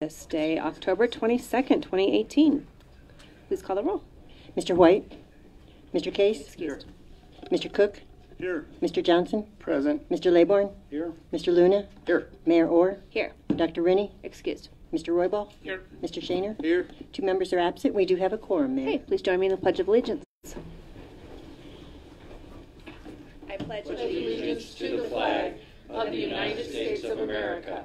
This day, October 22nd, 2018. Please call the roll. Mr. White? Mr. Case? Excused. Mr. Cook? Here. Mr. Johnson? Present. Mr. Laybourn? Here. Mr. Luna? Here. Mayor Orr? Here. Dr. Rinne? Excused. Mr. Roybal? Here. Mr. Shanor? Here. Two members are absent. We do have a quorum, Mayor. Okay, please join me in the Pledge of Allegiance. I pledge allegiance to the flag of the United States of America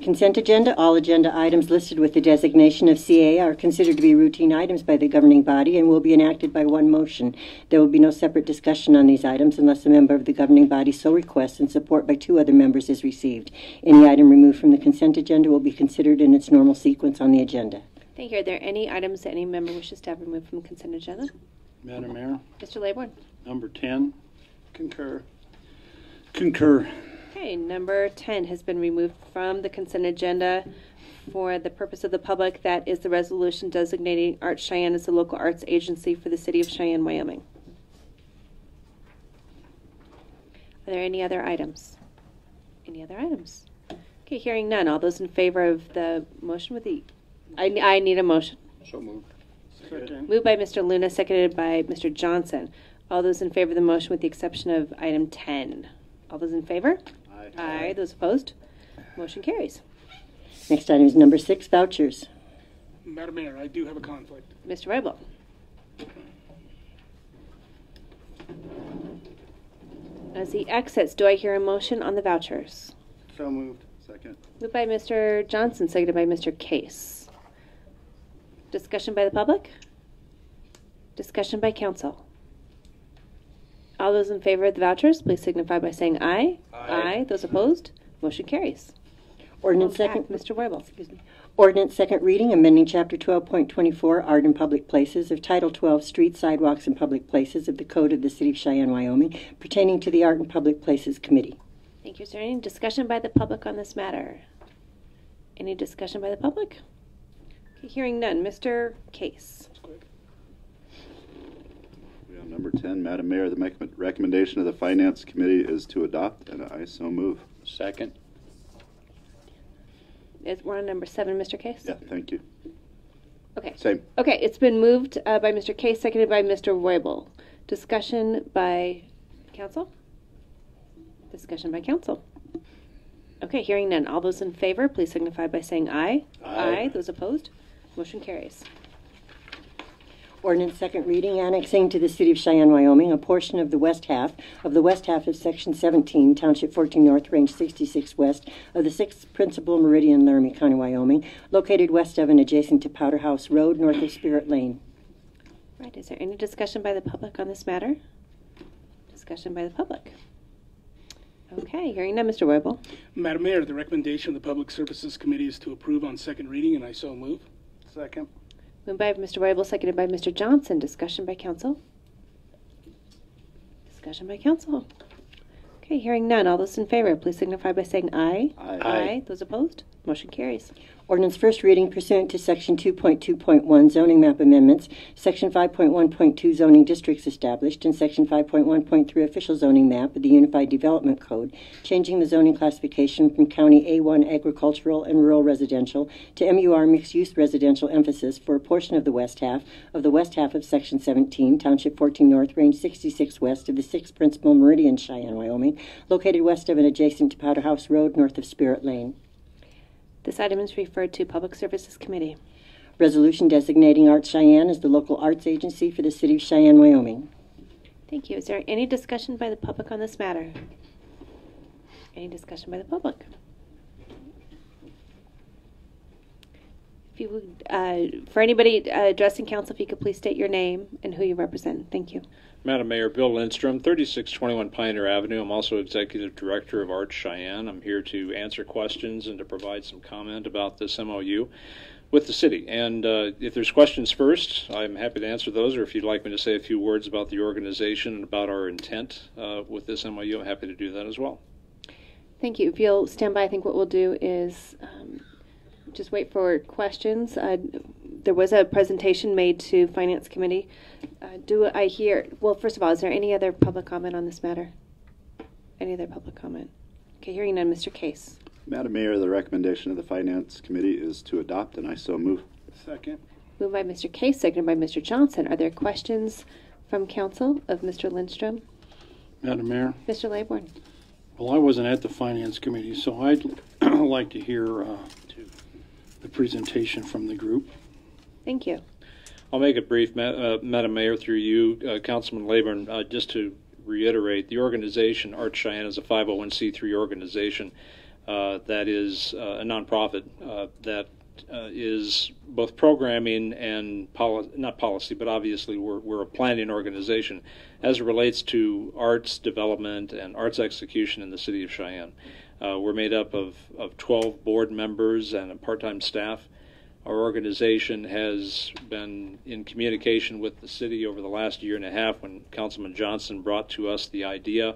Consent agenda. All agenda items listed with the designation of CA are considered to be routine items by the governing body and will be enacted by one motion. There will be no separate discussion on these items unless a member of the governing body so requests and support by two other members is received. Any item removed from the consent agenda will be considered in its normal sequence on the agenda. Thank you. Are there any items that any member wishes to have removed from the consent agenda? Madam Mayor, Mr. Laybourn? number 10. Concur. Concur. Okay, number 10 has been removed from the consent agenda for the purpose of the public. That is the resolution designating Art Cheyenne as the local arts agency for the city of Cheyenne, Wyoming. Are there any other items? Any other items? Okay, hearing none. All those in favor of the motion with the, I, I need a motion. So moved. Second. Moved by Mr. Luna, seconded by Mr. Johnson. All those in favor of the motion with the exception of item 10. All those in favor? Aye. Those opposed? Motion carries. Next item is number six, vouchers. Madam Mayor, I do have a conflict. Mr. Ribble. As he exits, do I hear a motion on the vouchers? So moved. Second. Moved by Mr. Johnson, seconded by Mr. Case. Discussion by the public? Discussion by council? All those in favor of the vouchers, please signify by saying aye. Aye. Those opposed? Motion carries. Ordinance Back, second. Mr. Roybal. Ordinance second reading, amending Chapter 12.24, Art in Public Places of Title 12, Streets, Sidewalks, and Public Places of the Code of the City of Cheyenne, Wyoming, pertaining to the Art in Public Places Committee. Thank you. Is there any discussion by the public on this matter? Any discussion by the public? Okay, hearing none. Mr. Case. We have number 10, Madam Mayor, the recommendation of the Finance Committee is to adopt, and I so move. Second. Is, we're on number seven, Mr. Case? Yeah, thank you. Okay. Same. Okay, it's been moved uh, by Mr. Case, seconded by Mr. Roybal. Discussion by council? Discussion by council. Okay, hearing none. All those in favor, please signify by saying aye. Aye. Those opposed? Motion carries. Ordinance second reading, annexing to the City of Cheyenne, Wyoming, a portion of the west half of the west half of Section 17, Township 14 North, Range 66 West of the 6th Principal Meridian, Laramie County, Wyoming, located west of and adjacent to Powder House Road, north of Spirit Lane. Right, is there any discussion by the public on this matter? Discussion by the public. Okay, hearing none, Mr. Roybal. Madam Mayor, the recommendation of the Public Services Committee is to approve on second reading, and I so move. Second. Moved by Mr. Roybal, seconded by Mr. Johnson. Discussion by council. Discussion by council. Okay, hearing none. All those in favor, please signify by saying aye. Aye. Aye. Those opposed? Motion carries. Ordinance first reading pursuant to Section 2.2.1 zoning map amendments, Section 5.1.2 zoning districts established, and Section 5.1.3 official zoning map of the Unified Development Code, changing the zoning classification from County A1 agricultural and rural residential to MUR mixed-use residential emphasis for a portion of the west half of the west half of Section 17, Township 14 North, Range 66 West of the 6th Principal Meridian, Cheyenne, Wyoming, located west of and adjacent to Powder House Road, north of Spirit Lane. This item is referred to Public Services Committee. Resolution designating Arts Cheyenne as the local arts agency for the city of Cheyenne, Wyoming. Thank you. Is there any discussion by the public on this matter? Any discussion by the public? If you would, uh, for anybody uh, addressing council, if you could please state your name and who you represent. Thank you. Madam Mayor, Bill Lindstrom, 3621 Pioneer Avenue. I'm also Executive Director of Arts Cheyenne. I'm here to answer questions and to provide some comment about this MOU with the city. And uh, if there's questions first, I'm happy to answer those, or if you'd like me to say a few words about the organization and about our intent uh, with this MOU, I'm happy to do that as well. Thank you. If you'll stand by, I think what we'll do is um, just wait for questions. Uh, there was a presentation made to Finance Committee. Uh, do I hear, well, first of all, is there any other public comment on this matter? Any other public comment? Okay, hearing none, Mr. Case. Madam Mayor, the recommendation of the Finance Committee is to adopt, and I so move. Second. Moved by Mr. Case, seconded by Mr. Johnson. Are there questions from council of Mr. Lindstrom? Madam Mayor, Mr. Laybourn? well, I wasn't at the Finance Committee, so I'd like to hear uh, the presentation from the group. Thank you. I'll make it brief, Ma- uh, Madam Mayor, through you, uh, Councilman Laybourn, uh, just to reiterate, the organization Art Cheyenne is a 501c3 organization uh, that is uh, a nonprofit uh, that is both programming and poli- not policy, but obviously we're, we're a planning organization as it relates to arts development and arts execution in the city of Cheyenne. We're made up of, of 12 board members and a part-time staff. Our organization has been in communication with the city over the last year and a half when Councilman Johnson brought to us the idea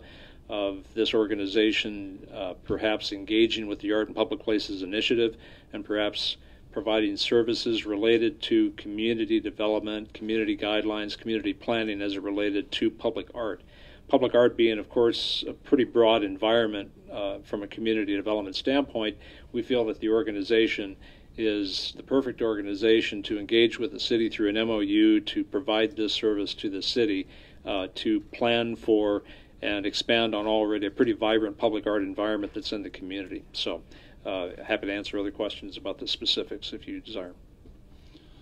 of this organization uh, perhaps engaging with the Art in Public Places initiative and perhaps providing services related to community development, community guidelines, community planning as it related to public art. Public art being, of course, a pretty broad environment uh, from a community development standpoint, we feel that the organization is the perfect organization to engage with the city through an MOU to provide this service to the city, uh, to plan for and expand on already a pretty vibrant public art environment that's in the community. So, uh, happy to answer other questions about the specifics if you desire.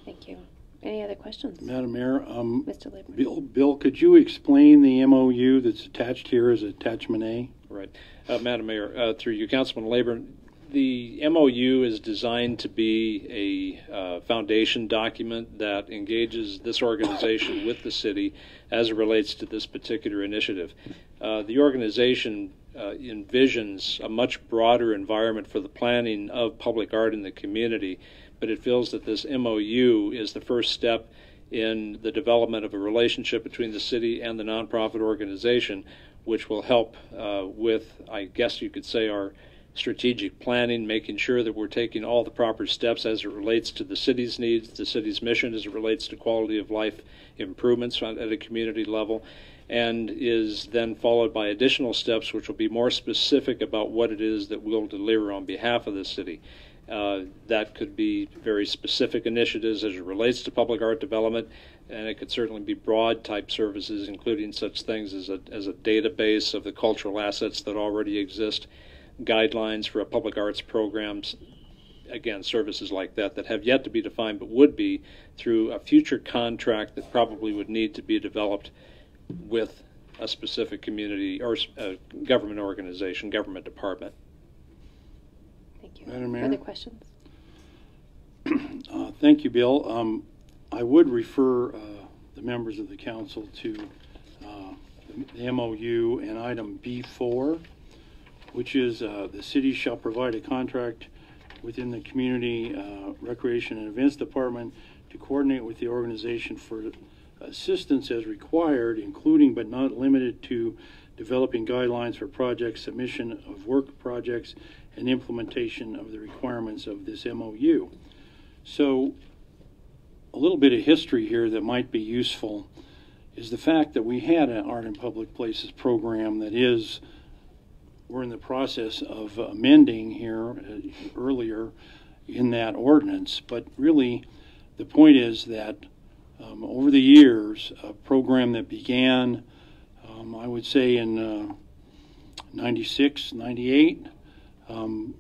Thank you. Any other questions? Madam Mayor, um, Mr. Laybourn? Bill, Bill, could you explain the MOU that's attached here as attachment A? Right. Uh, Madam Mayor, uh, through you, Councilman Labor, the MOU is designed to be a uh, foundation document that engages this organization with the city as it relates to this particular initiative. Uh, the organization uh, envisions a much broader environment for the planning of public art in the community, but it feels that this MOU is the first step in the development of a relationship between the city and the nonprofit organization, which will help uh, with, I guess you could say, our strategic planning, making sure that we're taking all the proper steps as it relates to the city's needs, the city's mission as it relates to quality of life improvements at a community level, and is then followed by additional steps which will be more specific about what it is that we'll deliver on behalf of the city. Uh, that could be very specific initiatives as it relates to public art development, and it could certainly be broad type services, including such things as a, as a database of the cultural assets that already exist, guidelines for a public arts programs, again, services like that that have yet to be defined but would be through a future contract that probably would need to be developed with a specific community or uh, government organization, government department. Thank you. Madam Mayor? Further questions? Uh, Thank you, Bill. Um, I would refer uh, the members of the council to uh, the MOU and item B4, which is uh, the city shall provide a contract within the Community uh, Recreation and Events Department to coordinate with the organization for assistance as required, including but not limited to developing guidelines for projects, submission of work projects, and implementation of the requirements of this MOU. So, a little bit of history here that might be useful is the fact that we had an Art in Public Places program that is, we're in the process of amending here uh, earlier in that ordinance, but really the point is that um, over the years, a program that began, um, I would say, in uh, 96, 98, um,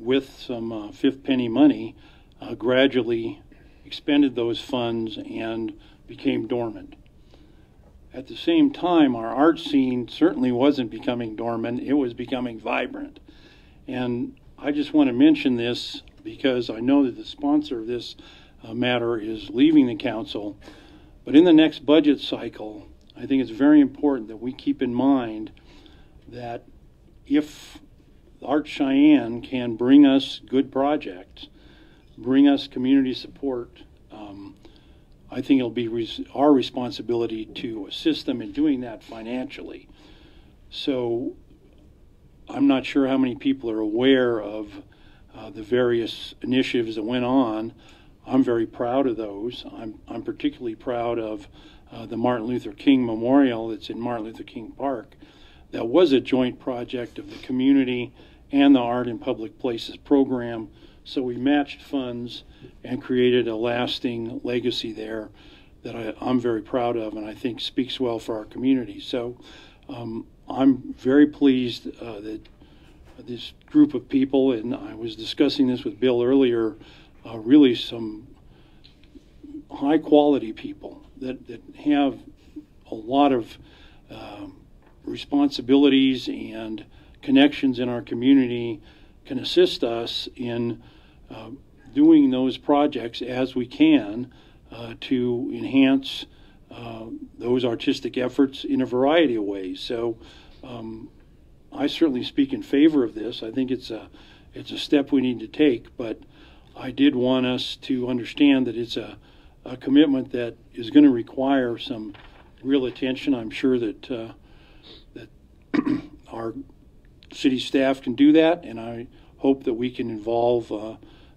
with some uh, fifth penny money, uh, gradually expended those funds and became dormant. At the same time, our art scene certainly wasn't becoming dormant, it was becoming vibrant. And I just want to mention this because I know that the sponsor of this uh, matter is leaving the council. But in the next budget cycle, I think it's very important that we keep in mind that if Art Cheyenne can bring us good projects, bring us community support, I think it'll be res- our responsibility to assist them in doing that financially. So I'm not sure how many people are aware of uh, the various initiatives that went on. I'm very proud of those. I'm, I'm particularly proud of uh, the Martin Luther King Memorial that's in Martin Luther King Park. That was a joint project of the community and the Art in Public Places program. So we matched funds and created a lasting legacy there that I, I'm very proud of and I think speaks well for our community. So um, I'm very pleased uh, that this group of people, and I was discussing this with Bill earlier, uh, really some high quality people that, that have a lot of um, responsibilities and connections in our community can assist us in uh, doing those projects as we can uh, to enhance uh, those artistic efforts in a variety of ways. So um, I certainly speak in favor of this. I think it's a it's a step we need to take, but I did want us to understand that it's a, a commitment that is going to require some real attention. I'm sure that uh, that our city staff can do that, and I hope that we can involve uh,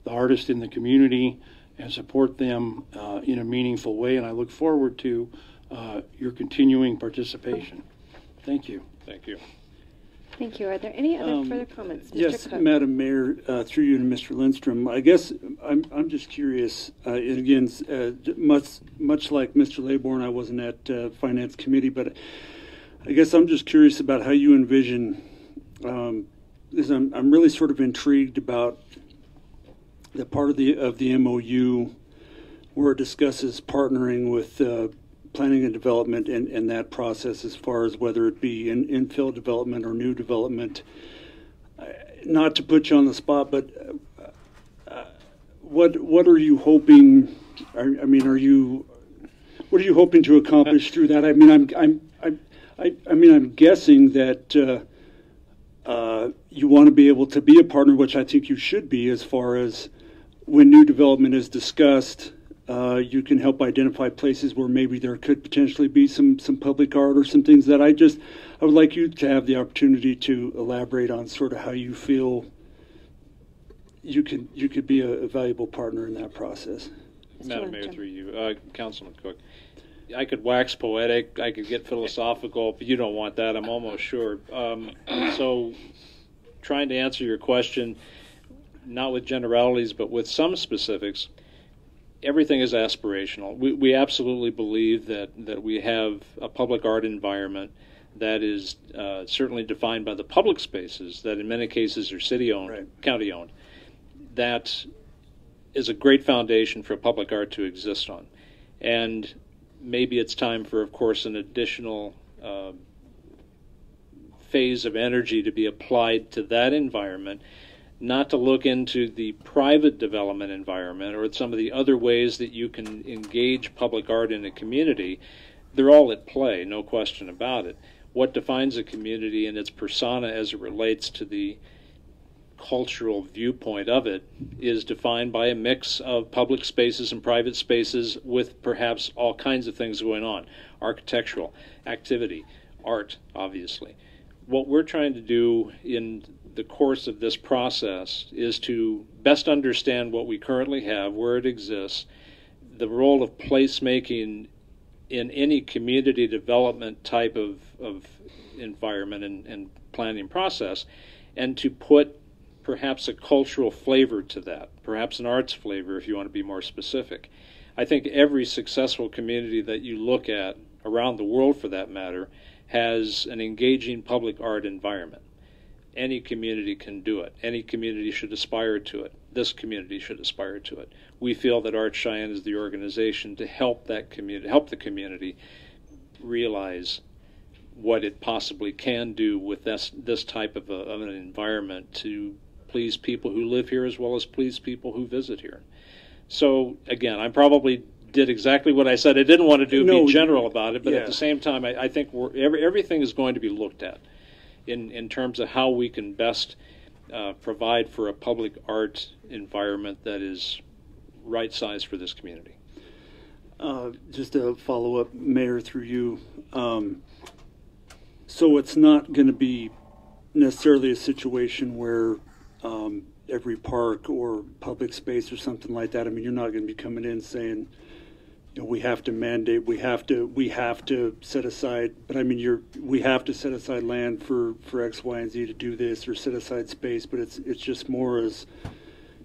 the artists in the community and support them uh, in a meaningful way. And I look forward to uh, your continuing participation. Thank you. Thank you. Thank you. Are there any other Um, further comments? Mr. Yes, Cook? Madam Mayor, uh, through you to Mr. Lindstrom. I guess I'm, I'm just curious, uh, and again, uh, much, much like Mr. Laybourn, I wasn't at uh, Finance Committee, but I guess I'm just curious about how you envision, um, is I'm, I'm really sort of intrigued about the part of the, of the MOU where it discusses partnering with uh, planning and development and, and that process as far as whether it be in infill development or new development. Not to put you on the spot, but uh, uh, what what are you hoping? I mean, are you what are you hoping to accomplish through that? I mean, I'm I'm, I'm I, I mean, I'm guessing that. Uh, uh, you want to be able to be a partner, which I think you should be, as far as when new development is discussed, uh, you can help identify places where maybe there could potentially be some some public art or some things that I just I would like you to have the opportunity to elaborate on sort of how you feel you could you could be a, a valuable partner in that process. Madam Mayor, through you, uh, Councilman Cook. I could wax poetic, I could get philosophical, but you don't want that, I'm almost sure. Um, so, trying to answer your question, not with generalities, but with some specifics, everything is aspirational. We, we absolutely believe that, that we have a public art environment that is uh, certainly defined by the public spaces that in many cases are city owned, Right. county owned. That is a great foundation for public art to exist on. And maybe it's time for, of course, an additional uh, phase of energy to be applied to that environment, not to look into the private development environment or some of the other ways that you can engage public art in a community. They're all at play, no question about it. What defines a community and its persona as it relates to the cultural viewpoint of it is defined by a mix of public spaces and private spaces with perhaps all kinds of things going on architectural activity art obviously what we're trying to do in the course of this process is to best understand what we currently have where it exists the role of placemaking in any community development type of, of environment and, and planning process and to put perhaps a cultural flavor to that, perhaps an arts flavor if you want to be more specific. I think every successful community that you look at around the world for that matter has an engaging public art environment. Any community can do it. Any community should aspire to it. This community should aspire to it. We feel that Art Cheyenne is the organization to help that community, help the community realize what it possibly can do with this this type of, a, of an environment to please people who live here as well as please people who visit here. So again, I probably did exactly what I said. I didn't want to do No, be general about it, but yeah. at the same time, I, I think we're, every, everything is going to be looked at in in terms of how we can best uh, provide for a public art environment that is right sized for this community. Uh, just a follow up, Mayor, through you. Um, so it's not going to be necessarily a situation where um, every park or public space or something like that. I mean, you're not going to be coming in saying, we have to mandate, we have to, we have to set aside. But I mean, you're, we have to set aside land for for X, Y, and Z to do this, or set aside space. But it's it's just more as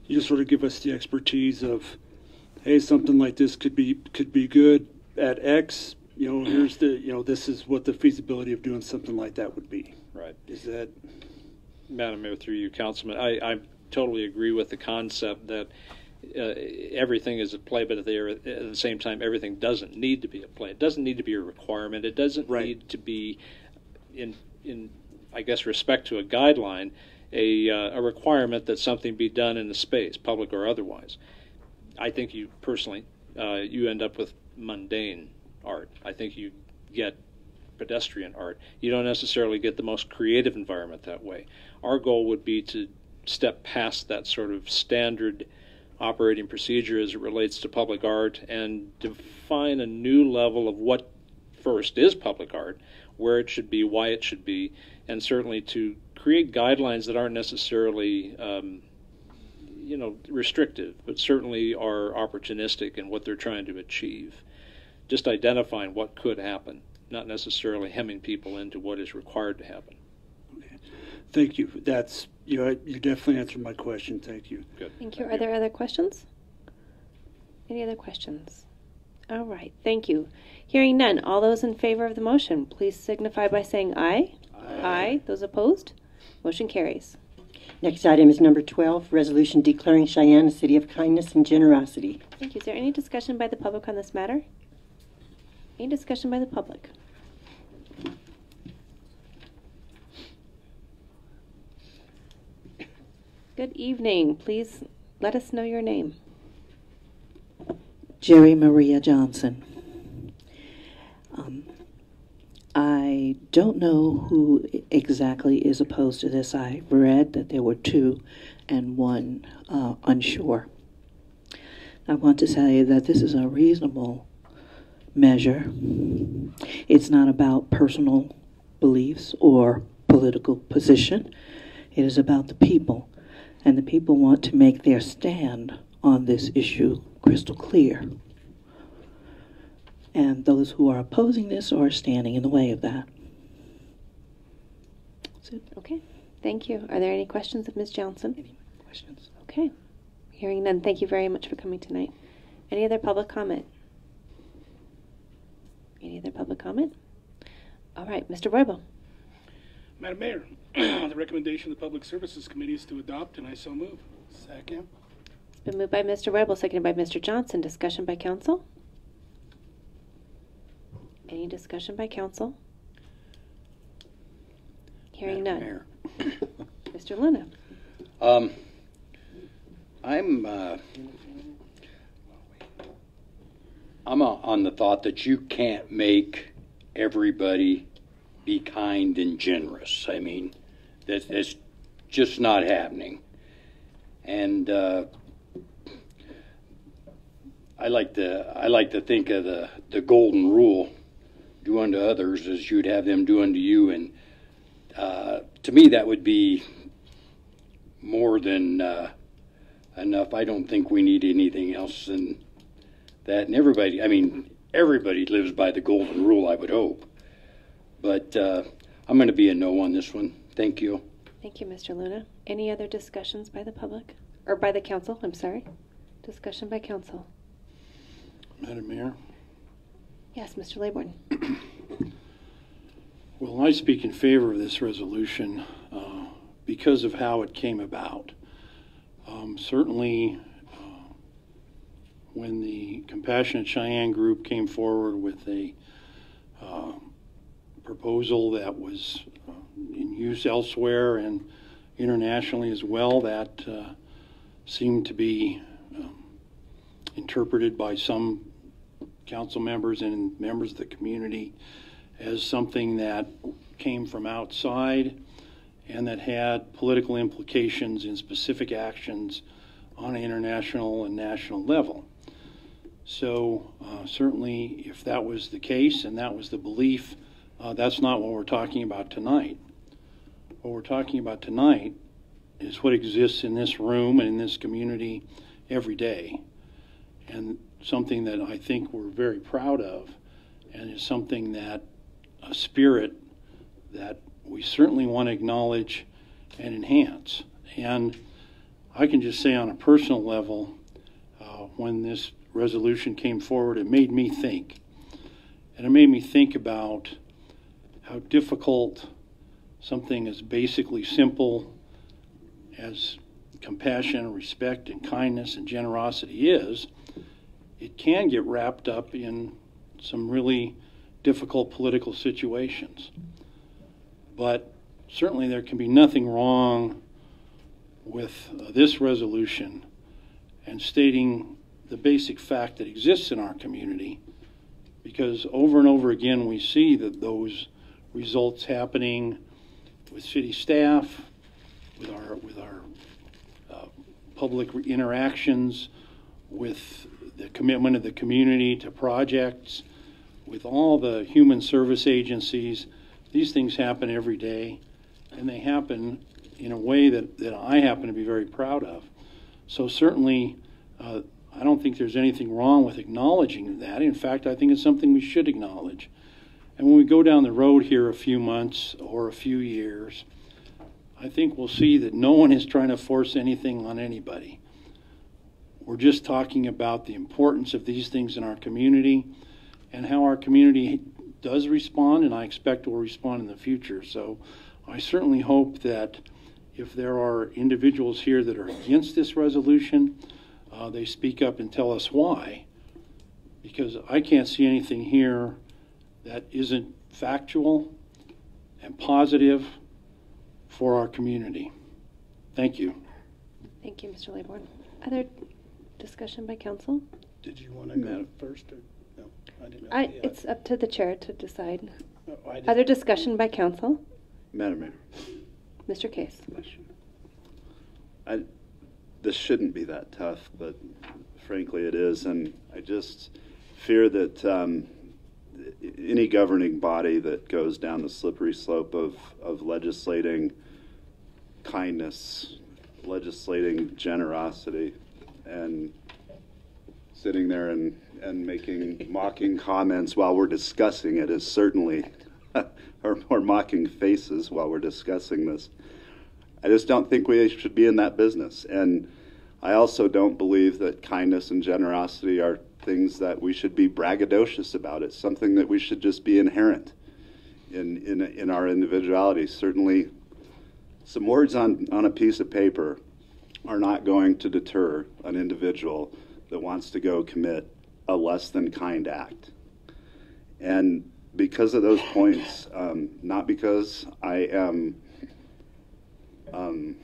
you just sort of give us the expertise of, hey, something like this could be could be good at X. You know, here's the, you know, this is what the feasibility of doing something like that would be. Right. Is that Madam Mayor, through you, Councilman, I, I totally agree with the concept that uh, everything is a play, but at the, at the same time, everything doesn't need to be a play. It doesn't need to be a requirement. It doesn't Right. need to be, in, in, I guess, respect to a guideline, a, uh, a requirement that something be done in the space, public or otherwise. I think you personally, uh, you end up with mundane art. I think you get pedestrian art. You don't necessarily get the most creative environment that way. Our goal would be to step past that sort of standard operating procedure as it relates to public art and define a new level of what first is public art, where it should be, why it should be, and certainly to create guidelines that aren't necessarily um, you know restrictive, but certainly are opportunistic in what they're trying to achieve. Just identifying what could happen, not necessarily hemming people into what is required to happen. Thank you. That's you. You definitely answered my question. Thank you. Good. Thank you. Are there other questions? Any other questions? All right, thank you. Hearing none, all those in favor of the motion, please signify by saying aye. Aye. Those opposed? Motion carries. Next item is number 12, resolution declaring Cheyenne a city of kindness and generosity. Thank you. Is there any discussion by the public on this matter? Any discussion by the public? Good evening. Please let us know your name. Jerry Maria Johnson. Um, I don't know who exactly is opposed to this. I read that there were two and one uh, unsure. I want to you that this is a reasonable measure. It's not about personal beliefs or political position. It is about the people. And the people want to make their stand on this issue crystal clear. And those who are opposing this are standing in the way of that. Okay, thank you. Are there any questions of Ms. Johnson? Any questions? Okay. Hearing none, thank you very much for coming tonight. Any other public comment? Any other public comment? All right, Mr. Roybal. Madam Mayor, the recommendation of the Public Services Committee is to adopt, and I so move. Second. It's been moved by Mr. Roybal, seconded by Mr. Johnson. Discussion by council? Any discussion by council? Hearing Madam none. Mayor. Mr. Luna. Um, I'm, uh, I'm uh, on the thought that you can't make everybody be kind and generous. I mean, that, that's just not happening. And, uh, I like to, I like to think of the, the golden rule, do unto others as you'd have them do unto you. And, uh, to me, that would be more than uh, enough. I don't think we need anything else than that. And everybody, I mean, everybody lives by the golden rule, I would hope. But uh, I'm going to be a no on this one. Thank you. Thank you, Mr. Luna. Any other discussions by the public? Or by the council, I'm sorry. Discussion by council. Madam Mayor. Yes, Mr. Laybourn. Well, I speak in favor of this resolution uh, because of how it came about. Um, certainly, uh, when the Compassionate Cheyenne Group came forward with a uh, proposal that was uh, in use elsewhere and internationally as well, that uh, seemed to be um, interpreted by some council members and members of the community as something that came from outside and that had political implications in specific actions on an international and national level. So, uh, certainly, if that was the case and that was the belief, uh, that's not what we're talking about tonight. What we're talking about tonight is what exists in this room and in this community every day. And something that I think we're very proud of, and is something that a spirit that we certainly want to acknowledge and enhance. And I can just say on a personal level, uh, when this resolution came forward, it made me think. And it made me think about how difficult something as basically simple as compassion, respect, and kindness and generosity is, it can get wrapped up in some really difficult political situations. But certainly there can be nothing wrong with uh, this resolution and stating the basic fact that exists in our community because over and over again we see that those results happening with city staff, with our with our uh, public interactions, with the commitment of the community to projects, with all the human service agencies. These things happen every day, and they happen in a way that, that I happen to be very proud of. So certainly, uh, I don't think there's anything wrong with acknowledging that. In fact, I think it's something we should acknowledge. And when we go down the road here a few months or a few years, I think we'll see that no one is trying to force anything on anybody. We're just talking about the importance of these things in our community and how our community does respond, and I expect will respond in the future. So I certainly hope that if there are individuals here that are against this resolution, uh, they speak up and tell us why. Because I can't see anything here that isn't factual and positive for our community. Thank you. Thank you, Mr. Laybourn. Other discussion by council? Did you want to go first or no? I didn't. I, yeah. it's up to the chair to decide. Oh, I didn't- Other discussion by council? Madam Mayor, Mr. Case. I, this shouldn't be that tough, but frankly it is, and I just fear that um, any governing body that goes down the slippery slope of, of legislating kindness, legislating generosity, and sitting there and, and making mocking comments while we're discussing it is certainly, or, or mocking faces while we're discussing this. I just don't think we should be in that business. And I also don't believe that kindness and generosity are things that we should be braggadocious about. It's something that we should just be inherent in, in, in our individuality. Certainly, some words on, on a piece of paper are not going to deter an individual that wants to go commit a less than kind act. And because of those points, um, not because I am um,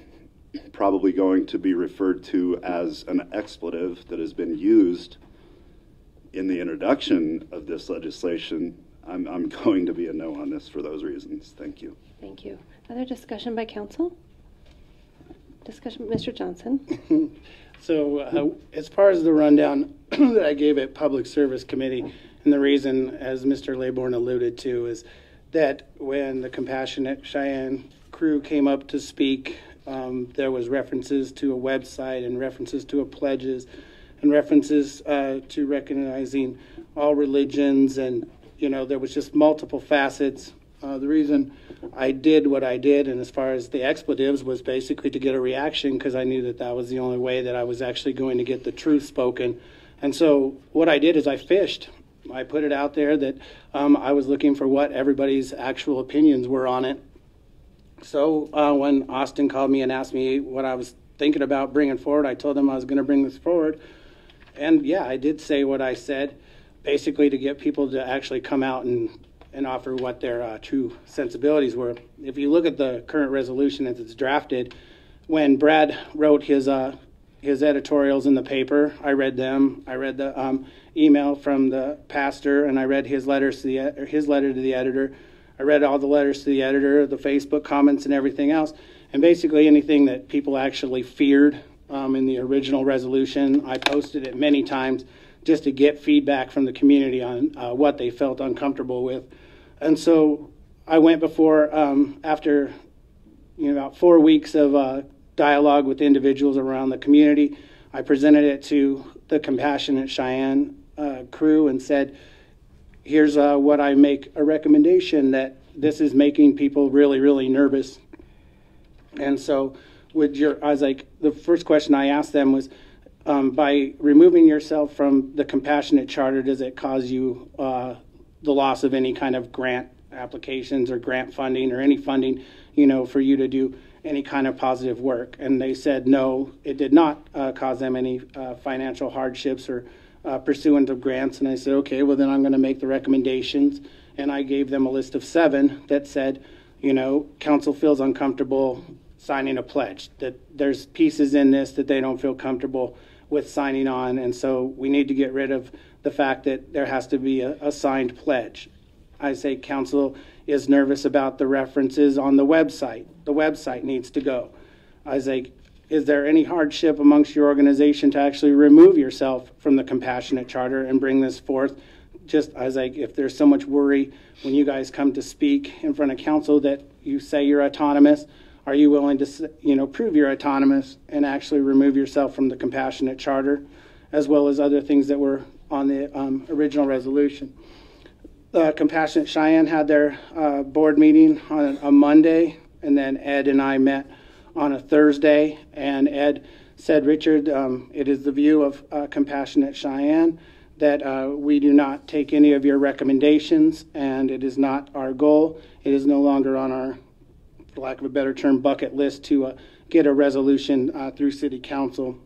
probably going to be referred to as an expletive that has been used in the introduction of this legislation, I'm, I'm going to be a no on this for those reasons. Thank you. Thank you. Other discussion by council? Discussion, Mr. Johnson? So, uh, as far as the rundown that I gave at Public Service Committee, and the reason, as Mr. Laybourn alluded to, is that when the Compassionate Cheyenne crew came up to speak, um, there was references to a website and references to a pledges and references uh, to recognizing all religions, and you know there was just multiple facets. Uh, the reason I did what I did, and as far as the expletives, was basically to get a reaction because I knew that that was the only way that I was actually going to get the truth spoken. And so what I did is I fished. I put it out there that um, I was looking for what everybody's actual opinions were on it. So uh, when Austin called me and asked me what I was thinking about bringing forward, I told him I was going to bring this forward. And yeah, I did say what I said, basically to get people to actually come out and and offer what their uh, true sensibilities were. If you look at the current resolution as it's drafted, when Brad wrote his uh, his editorials in the paper, I read them. I read the um, email from the pastor, and I read his letters to the his letter to the editor. I read all the letters to the editor, the Facebook comments, and everything else. And basically, anything that people actually feared um, in the original resolution, I posted it many times just to get feedback from the community on uh, what they felt uncomfortable with. And so I went before, um, after you know, about four weeks of uh, dialogue with individuals around the community. I presented it to the Compassionate Cheyenne uh, crew and said, here's uh, what I make a recommendation that this is making people really, really nervous. And so, would your, I was like, the first question I asked them was, um, by removing yourself from the compassionate charter, does it cause you uh, the loss of any kind of grant applications or grant funding or any funding, you know, for you to do any kind of positive work? And they said no, it did not uh, cause them any uh, financial hardships or uh, pursuant of grants. And I said, okay, well then I'm going to make the recommendations. And I gave them a list of seven that said, you know, council feels uncomfortable signing a pledge. That there's pieces in this that they don't feel comfortable with signing on, and so we need to get rid of the fact that there has to be a, a signed pledge. I say council is nervous about the references on the website. The website needs to go. I say, is there any hardship amongst your organization to actually remove yourself from the compassionate charter and bring this forth? Just as like, if there's so much worry when you guys come to speak in front of council that you say you're autonomous, are you willing to, you know, prove you're autonomous and actually remove yourself from the compassionate charter, as well as other things that were on the um, original resolution? Uh, Compassionate Cheyenne had their uh, board meeting on a Monday, and then Ed and I met on a Thursday. And Ed said, Richard, um, it is the view of uh, Compassionate Cheyenne that uh, we do not take any of your recommendations, and it is not our goal. It is no longer on our for lack of a better term, bucket list to uh, get a resolution uh, through City Council.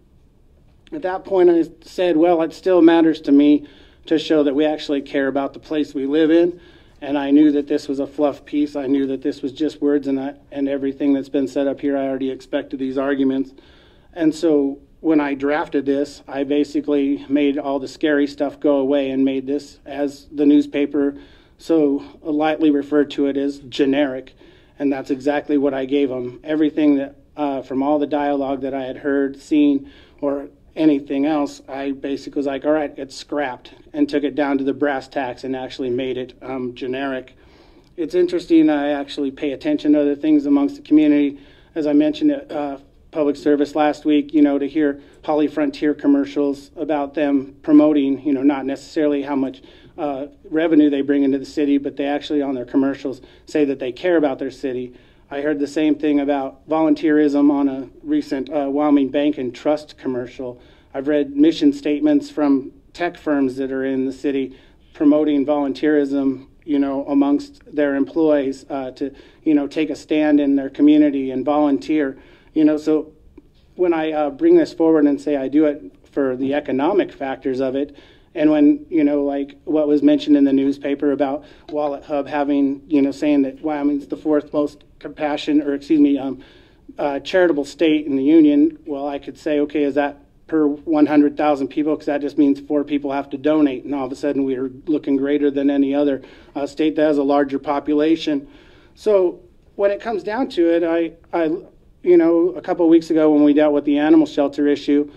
At that point, I said, well, it still matters to me to show that we actually care about the place we live in. And I knew that this was a fluff piece. I knew that this was just words, and, I, and everything that's been set up here, I already expected these arguments. And so when I drafted this, I basically made all the scary stuff go away and made this, as the newspaper so lightly referred to it as generic and that's exactly what I gave them. Everything that uh, from all the dialogue that I had heard, seen, or anything else, I basically was like, all right, it's scrapped, and took it down to the brass tacks and actually made it um, generic. It's interesting. I actually pay attention to other things amongst the community. As I mentioned at uh, public service last week, you know, to hear HollyFrontier commercials about them promoting, you know, not necessarily how much uh, revenue they bring into the city, but they actually on their commercials say that they care about their city. I heard the same thing about volunteerism on a recent uh, Wyoming Bank and Trust commercial. I've read mission statements from tech firms that are in the city promoting volunteerism, you know, amongst their employees uh, to, you know, take a stand in their community and volunteer. You know, so when I uh, bring this forward and say I do it for the economic factors of it, and when, you know, like what was mentioned in the newspaper about WalletHub having, you know, saying that Wyoming's the fourth most compassion, or excuse me, um, uh, charitable state in the union, well, I could say, okay, is that per 100,000 people? Because that just means four people have to donate, and all of a sudden we are looking greater than any other uh, state that has a larger population. So when it comes down to it, I, I you know, a couple of weeks ago when we dealt with the animal shelter issue,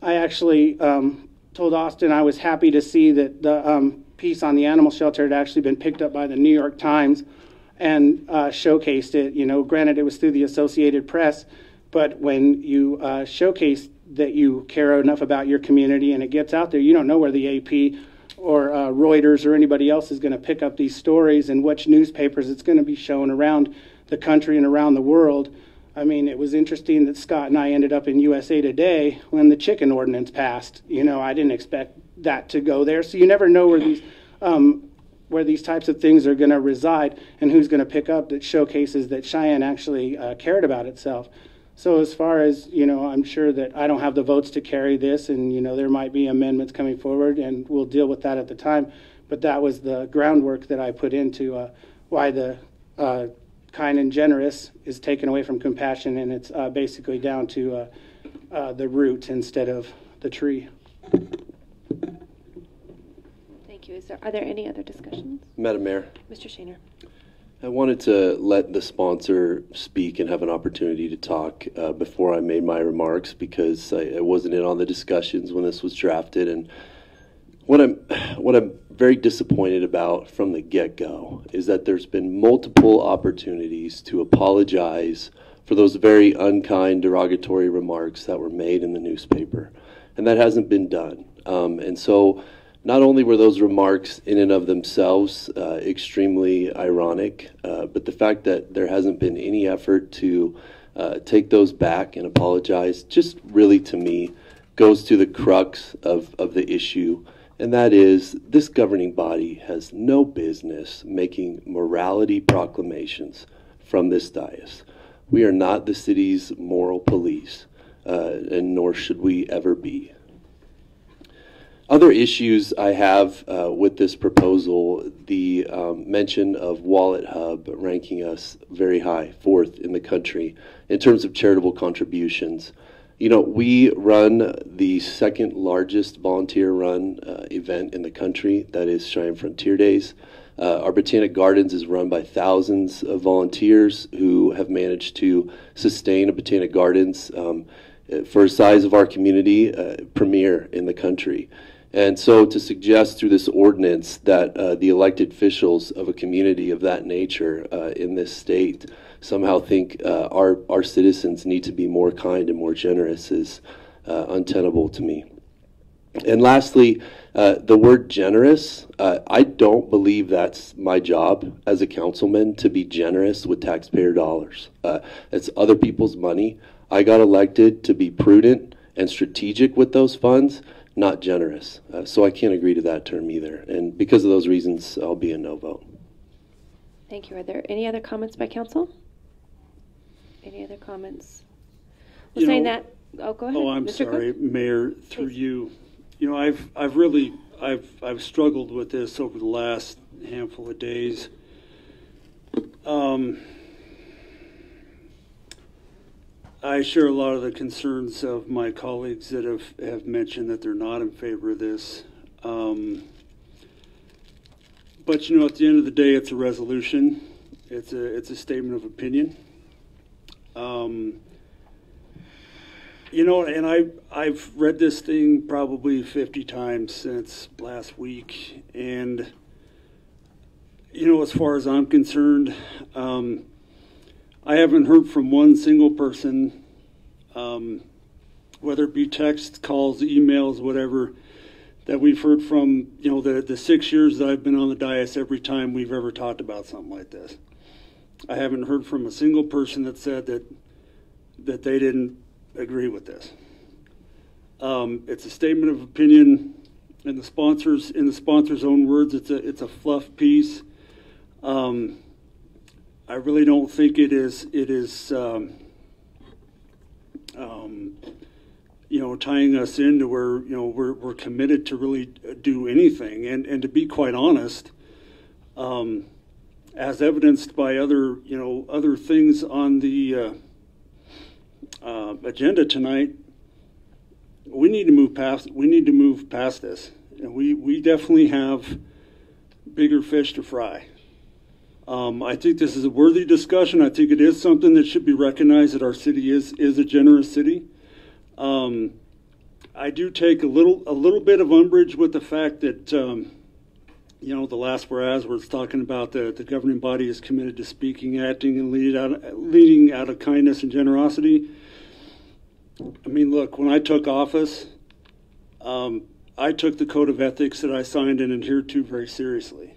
I actually um, told Austin I was happy to see that the um, piece on the animal shelter had actually been picked up by the New York Times and uh, showcased it. You know, granted, it was through the Associated Press, but when you uh, showcase that you care enough about your community and it gets out there, you don't know where the AP or uh, Reuters or anybody else is going to pick up these stories and which newspapers it's going to be shown around the country and around the world. I mean, it was interesting that Scott and I ended up in USA Today when the chicken ordinance passed. You know, I didn't expect that to go there. So you never know where these um, where these types of things are going to reside and who's going to pick up that showcases that Cheyenne actually uh, cared about itself. So as far as you know, I'm sure that I don't have the votes to carry this, and you know there might be amendments coming forward, and we'll deal with that at the time. But that was the groundwork that I put into uh, why the uh, kind and generous is taken away from compassion, and it's uh, basically down to uh, uh, the root instead of the tree. Thank you. Is there, are there any other discussions? Madam Mayor, Mr. Shanor. I wanted to let the sponsor speak and have an opportunity to talk uh, before I made my remarks because I, I wasn't in on the discussions when this was drafted. And what I'm, what I'm very disappointed about from the get go is that there's been multiple opportunities to apologize for those very unkind, derogatory remarks that were made in the newspaper. And that hasn't been done. Um, and so, not only were those remarks in and of themselves uh, extremely ironic, uh, but the fact that there hasn't been any effort to uh, take those back and apologize, just really to me, goes to the crux of, of the issue, and that is this governing body has no business making morality proclamations from this dais. We are not the city's moral police, uh, and nor should we ever be. Other issues I have uh, with this proposal, the um, mention of WalletHub ranking us very high, fourth in the country in terms of charitable contributions. You know, we run the second largest volunteer run uh, event in the country, that is Cheyenne Frontier Days. Uh, our Botanic Gardens is run by thousands of volunteers who have managed to sustain a Botanic Gardens um, for the size of our community, uh, premier in the country. And so to suggest through this ordinance that uh, the elected officials of a community of that nature uh, in this state somehow think uh, our, our citizens need to be more kind and more generous is uh, untenable to me. And lastly, uh, the word generous, uh, I don't believe that's my job as a councilman to be generous with taxpayer dollars. it's other people's money. I got elected to be prudent and strategic with those funds not generous. Uh, so I can't agree to that term either. And because of those reasons, I'll be a no vote. Thank you. Are there any other comments by council? Any other comments? Well, You saying know- that, oh, go ahead. Oh, I'm Mr. Cook. sorry, Mayor, through Please. you. You know, I've, I've really, I've, I've struggled with this over the last handful of days. Um, I share a lot of the concerns of my colleagues that have, have mentioned that they're not in favor of this. Um, but you know, at the end of the day, it's a resolution. It's a, it's a statement of opinion. Um, you know, and I I've read this thing probably 50 times since last week, and you know, as far as I'm concerned, um, I haven't heard from one single person, um, whether it be text, calls, emails, whatever, that we've heard from. You know, the the six years that I've been on the dais, every time we've ever talked about something like this, I haven't heard from a single person that said that that they didn't agree with this. Um, it's a statement of opinion, and the sponsors, in the sponsor's own words, it's a it's a fluff piece. Um, I really don't think it is it is um, um, you know tying us into where you know we're we're committed to really do anything, and and to be quite honest. Um, as evidenced by other, you know, other things on the uh, uh, agenda tonight, we need to move past. We need to move past this, and we we definitely have bigger fish to fry. Um, I think this is a worthy discussion. I think it is something that should be recognized that our city is is a generous city. Um, I do take a little a little bit of umbrage with the fact that um, you know the last whereas where it's talking about the, the governing body is committed to speaking, acting, and leading out leading out of kindness and generosity. I mean, look, when I took office, um, I took the code of ethics that I signed and adhered to very seriously.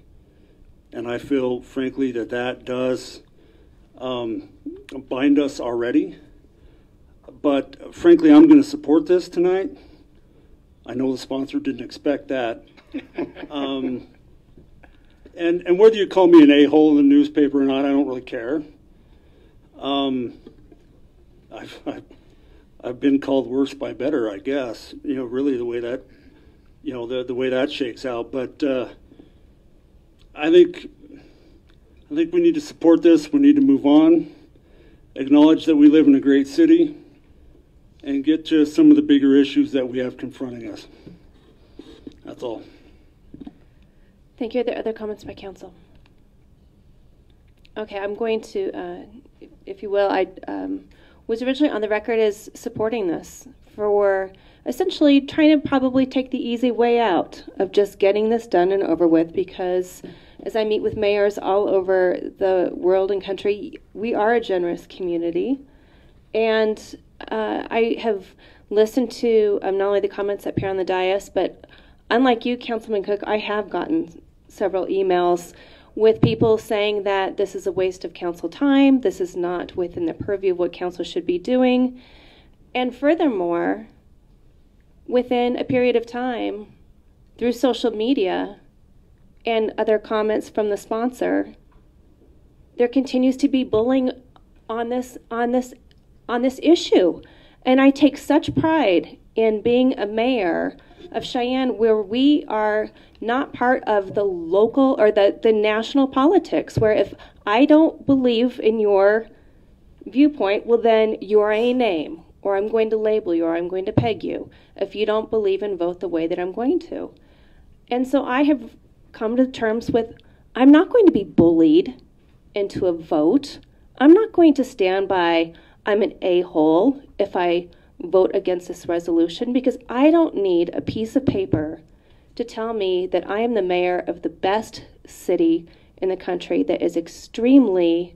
And I feel, frankly, that that does um, bind us already. But frankly, I'm going to support this tonight. I know the sponsor didn't expect that. Um, and, and whether you call me an a hole in the newspaper or not, I don't really care. Um, I've, I've, I've been called worse by better, I guess. You know, really the way that, you know, the the way that shakes out. But uh, I think, I think we need to support this. We need to move on, acknowledge that we live in a great city, and get to some of the bigger issues that we have confronting us. That's all. Thank you. Are there other comments by council? Okay, I'm going to, uh, if- you will, I um, was originally on the record as supporting this for essentially trying to probably take the easy way out of just getting this done and over with because as I meet with mayors all over the world and country, we are a generous community. And uh, I have listened to um, not only the comments up here on the dais, but unlike you, Councilman Cook, I have gotten several emails with people saying that this is a waste of council time, this is not within the purview of what council should be doing. And furthermore, within a period of time, through social media and other comments from the sponsor, there continues to be bullying on this on this on this issue. And I take such pride in being a mayor of Cheyenne where we are not part of the local or the, the national politics, where if I don't believe in your viewpoint, well, then you're a name, or I'm going to label you, or I'm going to peg you if you don't believe and vote the way that I'm going to. And so I have come to terms with I'm not going to be bullied into a vote. I'm not going to stand by I'm an a hole if I vote against this resolution because I don't need a piece of paper to tell me that I am the mayor of the best city in the country that is extremely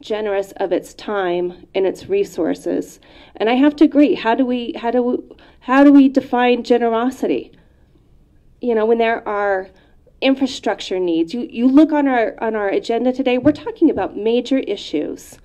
generous of its time and its resources. And I have to agree, how do we how do we, how do we define generosity? You know, when there are infrastructure needs. You you look on our on our agenda today, we're talking about major issues.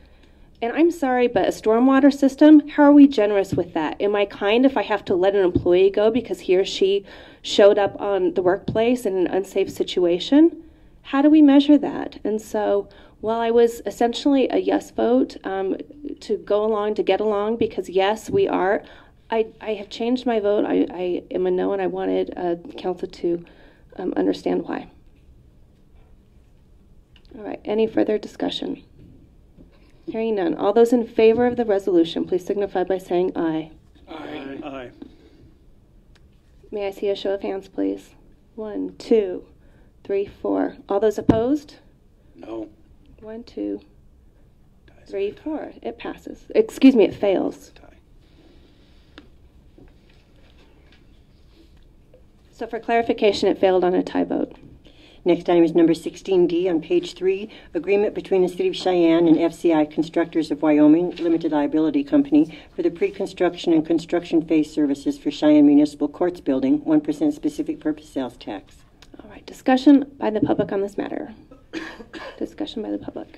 And I'm sorry, but a stormwater system, how are we generous with that? Am I kind if I have to let an employee go because he or she showed up on the workplace in an unsafe situation? How do we measure that? And so while I was essentially a yes vote um, to go along, to get along, because yes, we are, I, I have changed my vote. I, I am a no, and I wanted uh, council to um, understand why. All right, any further discussion? Hearing none. All those in favor of the resolution, please signify by saying aye. Aye. Aye. May I see a show of hands, please? One, two, three, four. All those opposed? No. One, two, three, four. It passes. Excuse me, it fails. So for clarification, it failed on a tie vote. Next item is number 16D on page 3, agreement between the City of Cheyenne and FCI Constructors of Wyoming Limited Liability Company for the pre-construction and construction phase services for Cheyenne Municipal Courts Building, 1% specific purpose sales tax. All right, discussion by the public on this matter. discussion by the public.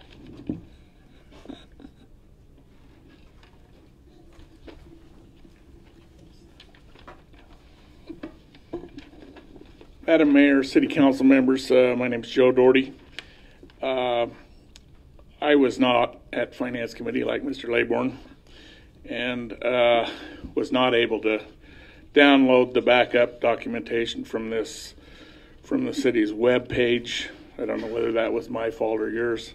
Madam Mayor, City Council members, uh, my name is Joe Doherty. Uh, I was not at Finance Committee like Mr. Laybourn and uh, was not able to download the backup documentation from this from the city's web page. I don't know whether that was my fault or yours.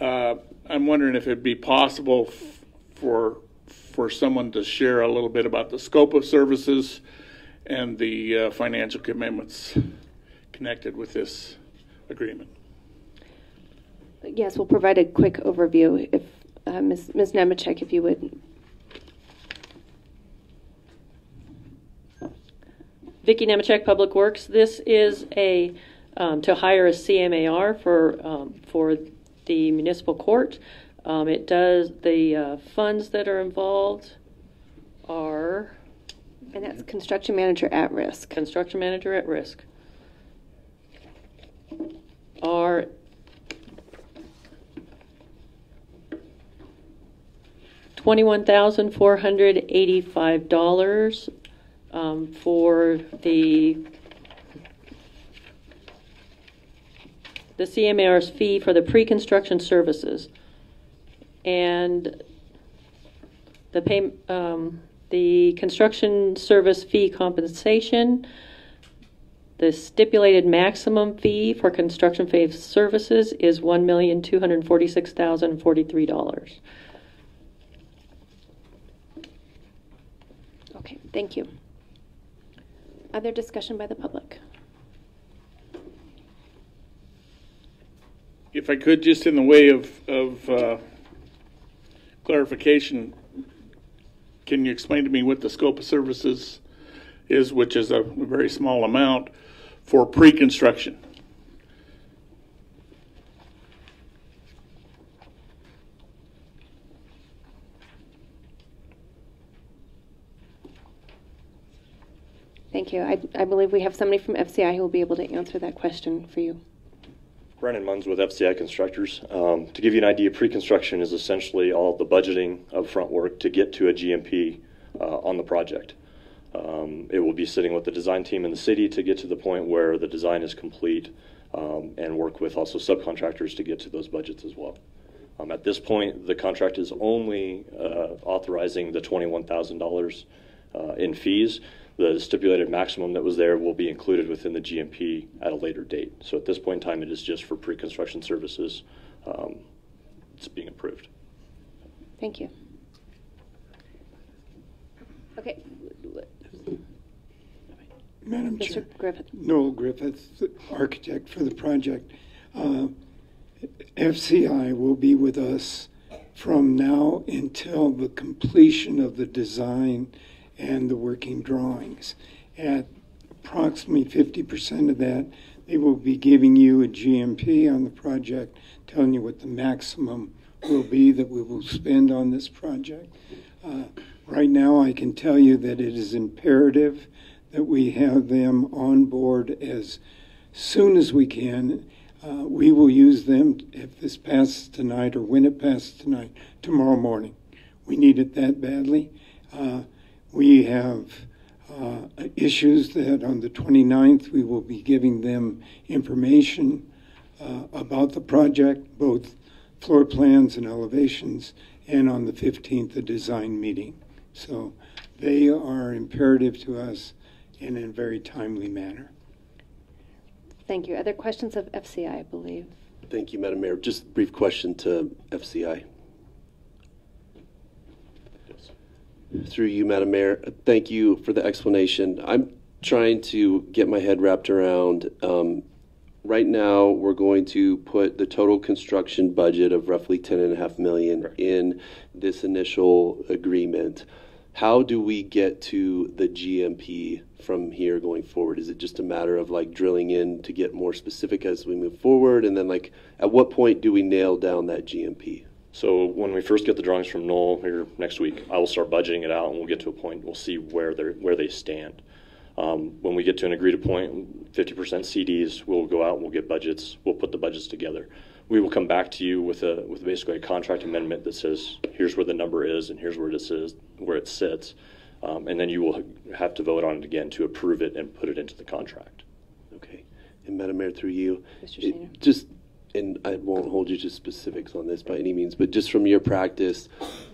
Uh, I'm wondering if it'd be possible for for someone to share a little bit about the scope of services and the uh, financial commitments connected with this agreement. Yes, we'll provide a quick overview if uh, Ms. Ms. Nemechek, if you would. Vicki Nemechek, Public Works. This is a um, to hire a CMAR for um, for the municipal court. Um, it does the uh, funds that are involved are And that's construction manager at risk. construction manager at risk. Are twenty-one thousand four hundred eighty-five dollars um, for the the CMAR's fee for the pre-construction services, and the pay, um, the construction service fee compensation, the stipulated maximum fee for construction phase services is one million two hundred forty-six thousand forty-three dollars. Okay, thank you. Other discussion by the public? If I could, just in the way of, of uh, clarification, can you explain to me what the scope of services is, which is a very small amount for pre-construction? Thank you. I, I believe we have somebody from FCI who will be able to answer that question for you. Brennan Munns with FCI Constructors. Um, to give you an idea, pre-construction is essentially all the budgeting of front work to get to a GMP uh, on the project. Um, it will be sitting with the design team in the city to get to the point where the design is complete um, and work with also subcontractors to get to those budgets as well. Um, at this point, the contract is only uh, authorizing the $21,000 uh, in fees. The stipulated maximum that was there will be included within the GMP at a later date. So at this point in time, it is just for pre-construction services. Um, it's being approved. Thank you. Okay. Madam Mr. Chair. Griffith. Noel Griffith, architect for the project. Uh, FCI will be with us from now until the completion of the design and the working drawings. At approximately 50% of that, they will be giving you a GMP on the project, telling you what the maximum will be that we will spend on this project. Uh, right now, I can tell you that it is imperative that we have them on board as soon as we can. Uh, we will use them if this passes tonight or when it passes tonight, tomorrow morning. We need it that badly. Uh, we have uh, issues that on the 29th we will be giving them information uh, about the project, both floor plans and elevations, and on the 15th, the design meeting. So they are imperative to us in a very timely manner. Thank you. Other questions of FCI, I believe? Thank you, Madam Mayor. Just a brief question to FCI. Through you, Madam Mayor, thank you for the explanation. I'm trying to get my head wrapped around. Um, right now, we're going to put the total construction budget of roughly ten and a half million in this initial agreement. How do we get to the GMP from here going forward? Is it just a matter of like drilling in to get more specific as we move forward? And then, like, at what point do we nail down that GMP? So when we first get the drawings from Noel here next week, I will start budgeting it out, and we'll get to a point. We'll see where they where they stand. Um, when we get to an agreed point, 50% CDs, we'll go out and we'll get budgets. We'll put the budgets together. We will come back to you with a with basically a contract amendment that says here's where the number is and here's where this is where it sits, um, and then you will have to vote on it again to approve it and put it into the contract. Okay. And Madam Mayor, through you, Mr. it- just, and I won't hold you to specifics on this by any means, but just from your practice,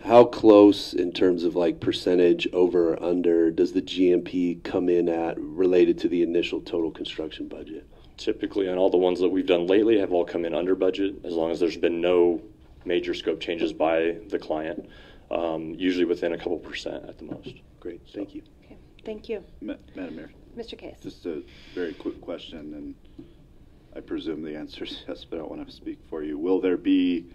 how close in terms of like percentage over or under does the GMP come in at related to the initial total construction budget? Typically, on all the ones that we've done lately, have all come in under budget as long as there's been no major scope changes by the client. Um, usually within a couple percent at the most. Great, thank you. Okay. Thank you. Ma- Madam Mayor, Mr. Case. just a very quick question, and I presume the answer is yes, but I don't want to speak for you. Will there be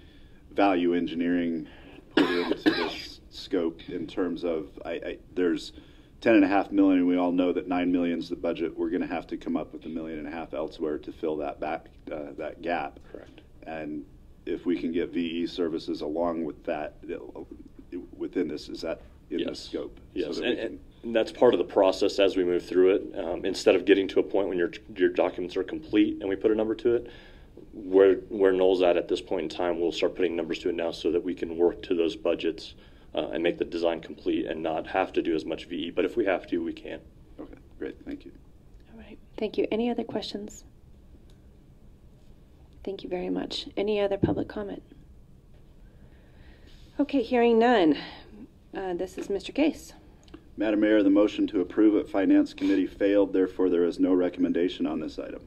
value engineering put into this scope in terms of, I, I, there's ten and a half million, and we all know that nine million is the budget. We're going to have to come up with a million and a half elsewhere to fill that back, uh, that gap. Correct. And if we can get VE services along with that, uh, within this, is that in the scope? Yes, So that we can- and that's part of the process as we move through it. Um, instead of getting to a point when your your documents are complete and we put a number to it, where where Noel's at at this point in time, we'll start putting numbers to it now so that we can work to those budgets uh, and make the design complete and not have to do as much VE. But if we have to, we can. Okay, great, thank you. All right. Thank you. Any other questions? Thank you very much. Any other public comment? Okay, hearing none. Uh, this is Mr. Case. Madam Mayor, the motion to approve at Finance Committee failed, therefore there is no recommendation on this item.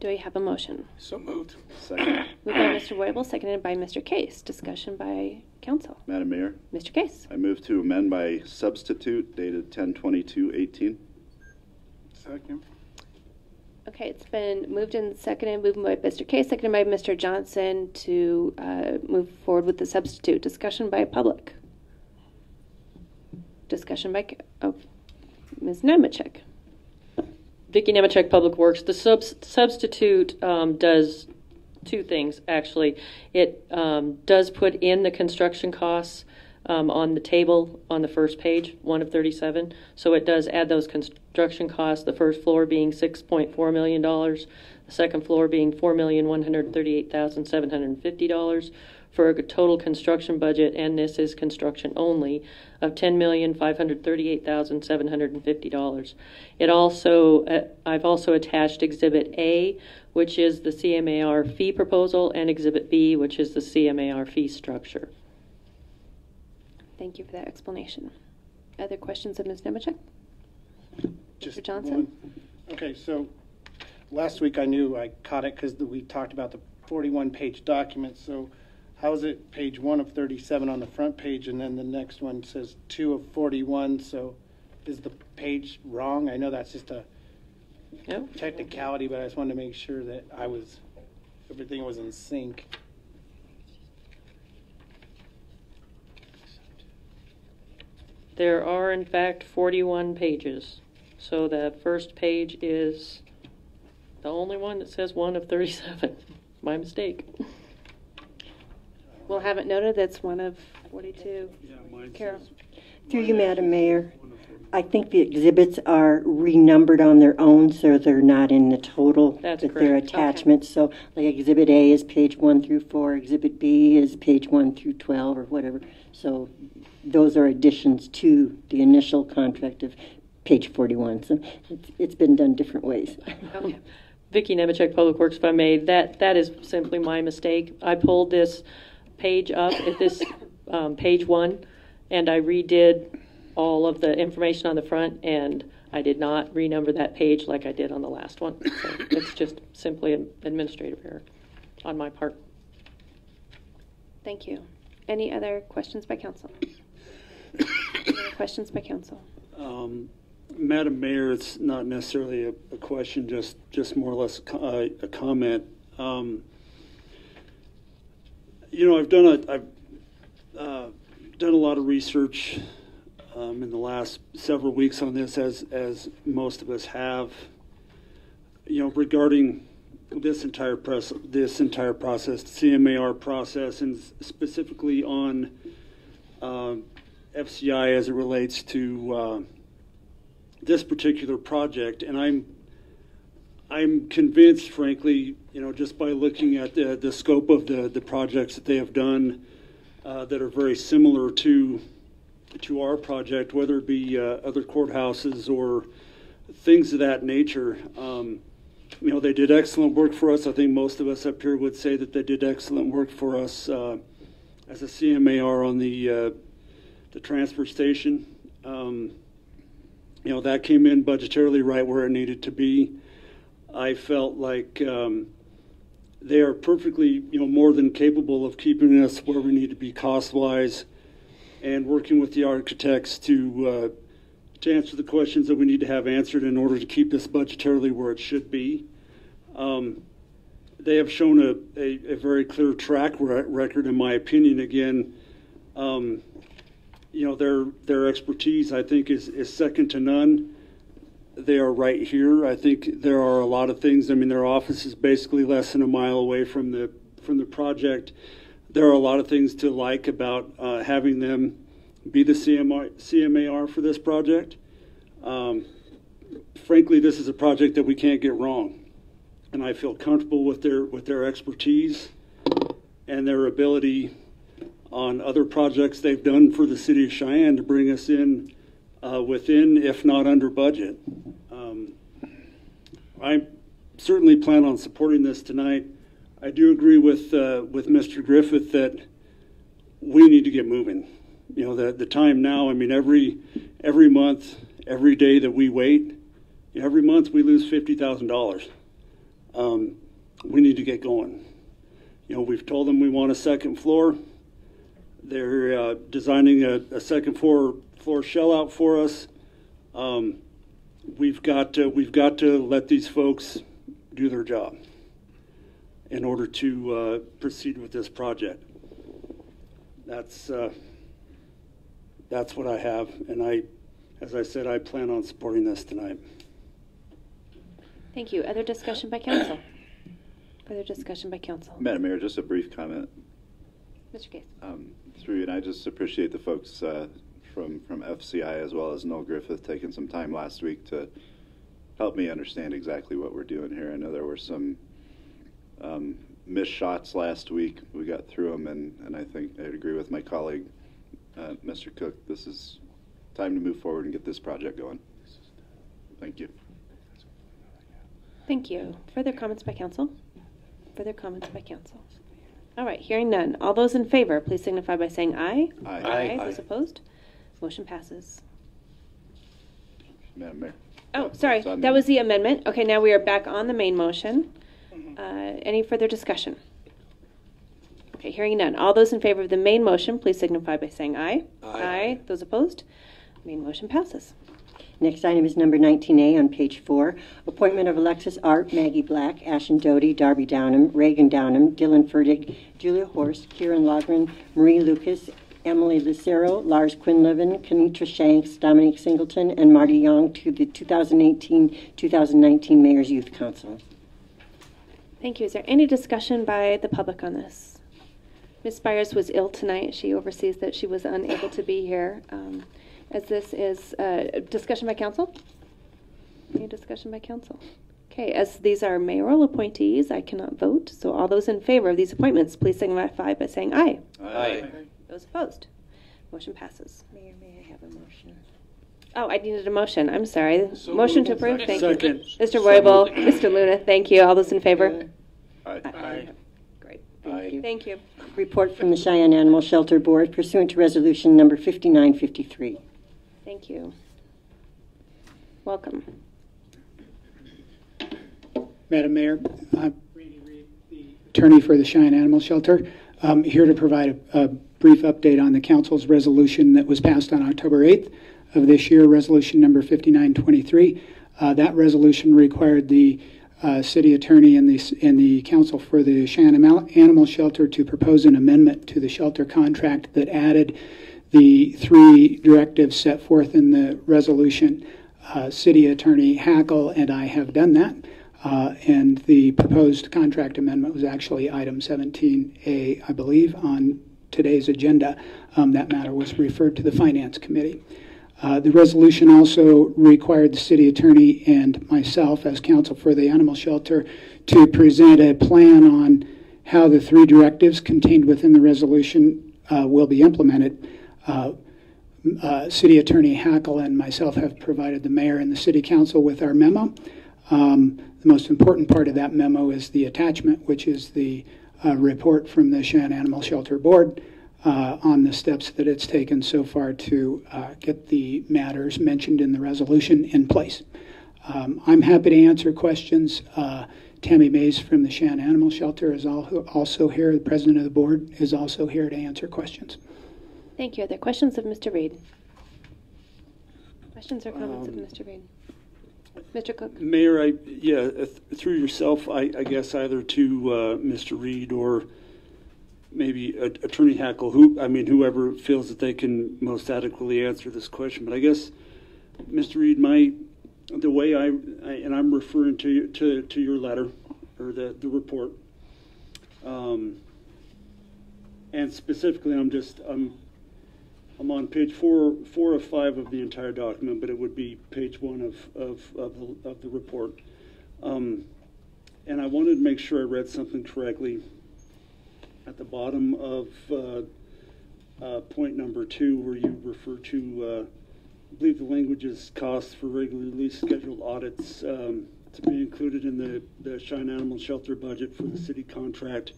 Do we have a motion? So moved. Second. Moved by Mr. Roybal, seconded by Mr. Case. Discussion by council. Madam Mayor, Mr. Case. I move to amend by substitute dated 10/22/18. Second. Okay, it's been moved and seconded, moved by Mr. Case, seconded by Mr. Johnson to uh, move forward with the substitute. Discussion by public. Discussion by, oh, Ms. Nemechek. Vicky Nemechek, Public Works. The subs- substitute um, does two things, actually. It um, does put in the construction costs um, on the table on the first page, one of 37. So it does add those construction costs, the first floor being $6.4 million, the second floor being $4,138,750 for a total construction budget, and this is construction only, of $10,538,750. It also, uh, I've also attached Exhibit A, which is the CMAR fee proposal, and Exhibit B, which is the CMAR fee structure. Thank you for that explanation. Other questions of Ms. Nemechek? Just Mr. Johnson? one. Okay, so last week I knew I caught it because we talked about the 41-page document. So how is it page one of 37 on the front page, and then the next one says two of 41? So is the page wrong? I know that's just a No. technicality, but I just wanted to make sure that I was everything was in sync. There are, in fact, 41 pages. So the first page is the only one that says one of 37. My mistake. We'll have it noted that's one of 42. Carol? Through you, Madam Mayor, I think the exhibits are renumbered on their own, so they're not in the total. That's But they're correct. Okay. attachments, so like Exhibit A is page one through four, Exhibit B is page one through 12 or whatever. So those are additions to the initial contract of page 41. So it's, it's been done different ways. Okay. Vicky Nemechek, Public Works, if I may, that, that is simply my mistake. I pulled this page up at this, um, page one, and I redid all of the information on the front, and I did not renumber that page like I did on the last one. So it's just simply an administrative error on my part. Thank you. Any other questions by council? Any questions by council? Um, Madam Mayor, it's not necessarily a, a question, just, just more or less a, uh, a comment. Um, you know, I've done a, I've uh, done a lot of research um, in the last several weeks on this, as as most of us have. You know, regarding this entire press, this entire process, CMAR process, and specifically on um FCI as it relates to. Uh, this particular project, and I'm I'm convinced, frankly, you know, just by looking at the, the scope of the, the projects that they have done uh, that are very similar to to our project, whether it be uh, other courthouses or things of that nature. Um, you know, they did excellent work for us. I think most of us up here would say that they did excellent work for us uh, as a CMAR on the uh, the transfer station. Um, you know that came in budgetarily right where it needed to be. I felt like um, they are perfectly, you know, more than capable of keeping us where we need to be cost wise, and working with the architects to uh, to answer the questions that we need to have answered in order to keep this budgetarily where it should be. Um, they have shown a, a, a very clear track re- record, in my opinion. Again, um, you know their their expertise I think is, is second to none. They are right here. I think there are a lot of things. I mean, their office is basically less than a mile away from the from the project. There are a lot of things to like about uh, having them be the CMR, CMAR for this project. Um, frankly, this is a project that we can't get wrong, and I feel comfortable with their with their expertise and their ability on other projects they've done for the city of Cheyenne to bring us in uh, within, if not under budget. Um, I certainly plan on supporting this tonight. I do agree with uh, with Mr. Griffith that we need to get moving. You know, the the time now. I mean, every every month, every day that we wait, every month we lose fifty thousand dollars. Um, we need to get going. You know, we've told them we want a second floor. They're uh, designing a, a second floor floor shell out for us. Um, we've got to, we've got to let these folks do their job in order to uh, proceed with this project. That's uh, that's what I have, and I, as I said, I plan on supporting this tonight. Thank you. Other discussion by council? Further discussion by council? Madam Mayor, just a brief comment. Mr. Case. Um, through you, and I just appreciate the folks uh, from from FCI as well as Noel Griffith taking some time last week to help me understand exactly what we're doing here. I know there were some um, missed shots last week. We got through them, and, and I think I'd agree with my colleague, uh, Mr. Cook. This is time to move forward and get this project going. Thank you. Thank you. Further comments by council? Further comments by council? All right, hearing none. All those in favor, please signify by saying aye. Aye. Aye. Aye. Those opposed? Motion passes. Madam Mayor. Oh, sorry, It's on that me. was the amendment. Okay, now we are back on the main motion. Uh, Any further discussion? Okay, hearing none. All those in favor of the main motion, please signify by saying aye. Aye. Those opposed? Main motion passes. Next item is number 19A on page four. Appointment of Alexis Art, Maggie Black, Ashen Doty, Darby Downham, Reagan Downham, Dylan Furtick, Julia Horst, Kieran Logren, Marie Lucas, Emily Lucero, Lars Quinlivan, Kenitra Shanks, Dominique Singleton, and Marty Young to the 2018-2019 Mayor's Youth Council. Thank you. Is there any discussion by the public on this? Ms. Byers was ill tonight. She oversees that she was unable to be here. Um, As this is uh, discussion by council? Any discussion by council? Okay, as these are mayoral appointees, I cannot vote. So all those in favor of these appointments, please signify by saying aye. Aye. Those opposed? Motion passes. Mayor, may I have a motion? Oh, I needed a motion. I'm sorry. Motion to approve, thank you. Second. Mr. Roybal, Mr. Luna, thank you. All those in favor? Aye. Great. Thank you. Thank you. Report from the Cheyenne Animal Shelter Board pursuant to Resolution Number 5953. Thank you. Welcome. Madam Mayor, I'm Randy Reed, the attorney for the Cheyenne Animal Shelter. I'm here to provide a, a brief update on the council's resolution that was passed on October 8th of this year, resolution number 5923. Uh, that resolution required the uh, city attorney and the, and the council for the Animal- Animal Shelter to propose an amendment to the shelter contract that added the three directives set forth in the resolution. Uh, City Attorney Hackle and I have done that. Uh, and the proposed contract amendment was actually item 17A, I believe, on today's agenda. Um, that matter was referred to the Finance Committee. Uh, the resolution also required the city attorney and myself, as counsel for the animal shelter, to present a plan on how the three directives contained within the resolution uh, will be implemented. Uh, uh, City Attorney Hackle and myself have provided the mayor and the city council with our memo. Um, the most important part of that memo is the attachment, which is the uh, report from the Cheyenne Animal Shelter Board uh, on the steps that it's taken so far to uh, get the matters mentioned in the resolution in place. Um, I'm happy to answer questions. Uh, Tammy Mays from the Cheyenne Animal Shelter is al- also here. The president of the board is also here to answer questions. Thank you. Are there questions of Mr. Reed? Questions or comments of Um, Mr. Reed? Mr. Cook? Mayor, I, yeah, uh, th- through yourself, I, I guess either to uh, Mr. Reed or maybe A- Attorney Hackle, who, I mean, whoever feels that they can most adequately answer this question. But I guess, Mr. Reed, my, the way I, I and I'm referring to, to, to your letter, or the, the report, um, and specifically, I'm just, I'm, I'm on page four, four of five of the entire document, but it would be page one of, of, of, the, of the report. Um, and I wanted to make sure I read something correctly. At the bottom of uh, uh, point number two, where you refer to, uh, I believe the language is costs for regularly scheduled audits um, to be included in the, the Cheyenne Animal Shelter budget for the city contract.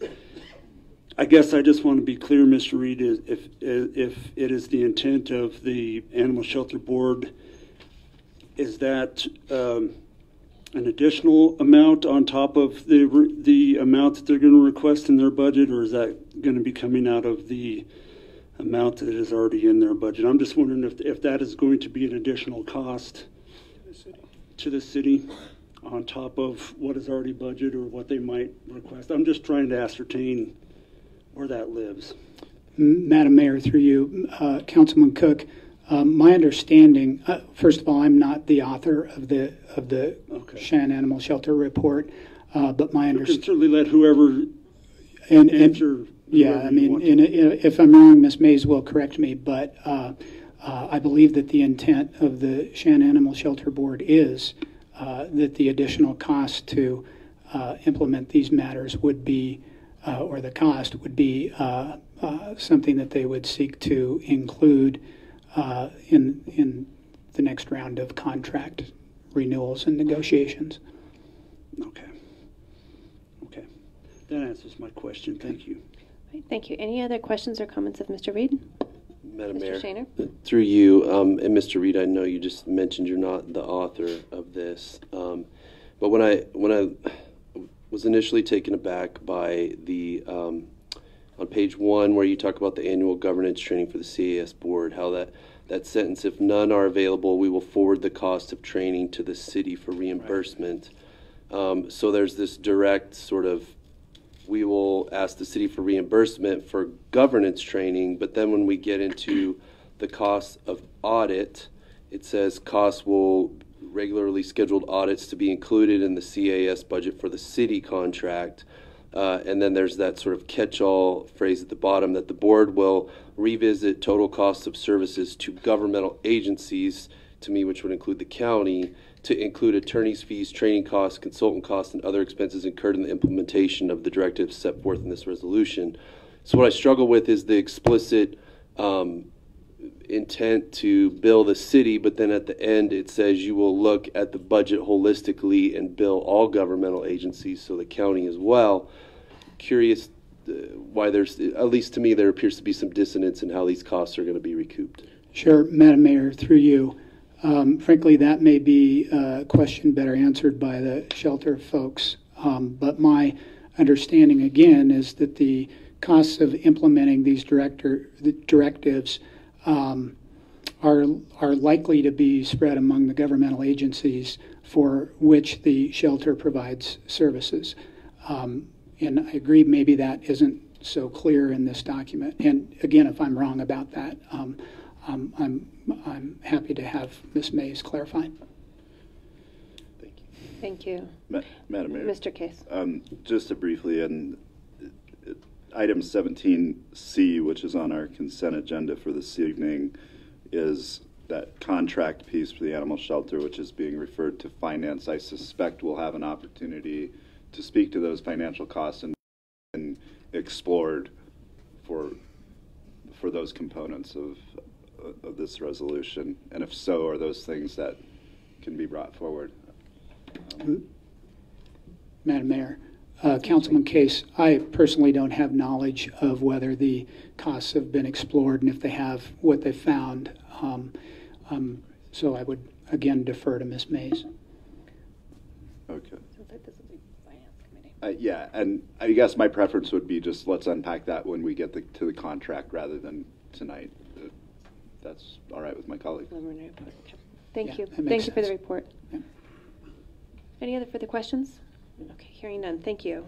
I guess I just want to be clear, Mr. Reed, if, if it is the intent of the Animal Shelter Board, is that um, an additional amount on top of the, the amount that they're going to request in their budget, or is that going to be coming out of the amount that is already in their budget? I'm just wondering if, if that is going to be an additional cost to the city on top of what is already budgeted or what they might request. I'm just trying to ascertain where that lives. Madam Mayor, through you, uh, Councilman Cook, um, my understanding, uh, first of all, I'm not the author of the of the Cheyenne Animal Shelter report, uh, but my You can understanding, certainly let whoever and, and answer Yeah, whoever I you mean, want in, if I'm wrong, Ms. Mays will correct me, but uh, uh, I believe that the intent of the Cheyenne Animal Shelter Board is uh, that the additional cost to uh, implement these matters would be, uh, or the cost would be uh, uh, something that they would seek to include uh, in in the next round of contract renewals and negotiations. Okay. Okay. That answers my question. Thank you. Right, Thank you. Any other questions or comments of Mr. Reed? Madam Mr. Mayor, Shanor? through you, um, and Mr. Reed, I know you just mentioned you're not the author of this, um, but when I when I was initially taken aback by the um, on page one where you talk about the annual governance training for the CAS board, how that that sentence, if none are available, we will forward the cost of training to the city for reimbursement. Um, so there's this direct sort of we will ask the city for reimbursement for governance training, but then when we get into the cost of audit, it says costs will regularly scheduled audits to be included in the CAS budget for the city contract. Uh, and then there's that sort of catch-all phrase at the bottom that the board will revisit total costs of services to governmental agencies, to me, which would include the county, to include attorney's fees, training costs, consultant costs, and other expenses incurred in the implementation of the directives set forth in this resolution. So what I struggle with is the explicit um, intent to bill the city, but then at the end it says you will look at the budget holistically and bill all governmental agencies, so the county as well. Curious uh, why there's, at least to me, there appears to be some dissonance in how these costs are going to be recouped. Sure, Madam Mayor, through you. Um, frankly, that may be a question better answered by the shelter folks. Um, but my understanding, again, is that the costs of implementing these director the directives um, are are likely to be spread among the governmental agencies for which the shelter provides services. Um, and I agree, maybe that isn't so clear in this document. And again, if I'm wrong about that, um, um, I'm I'm happy to have Ms. Mays clarify. Thank you. Thank you. Ma- Madam Mayor. Mr. Case. Um, just to briefly, and item 17C, which is on our consent agenda for this evening, is that contract piece for the animal shelter, which is being referred to finance. I suspect we'll have an opportunity to speak to those financial costs and, and explored for for those components of of this resolution. And if so, are those things that can be brought forward? Madam Mayor, uh, Councilman Case, I personally don't have knowledge of whether the costs have been explored and if they have, what they found. Um, um, so I would again defer to Ms. Mays. Okay. Uh, yeah, and I guess my preference would be just let's unpack that when we get the, to the contract rather than tonight. Uh, That's all right with my colleague. Thank Yeah, you. that makes Thank you for the sense. report. Any other further questions? Okay, hearing none. Thank you.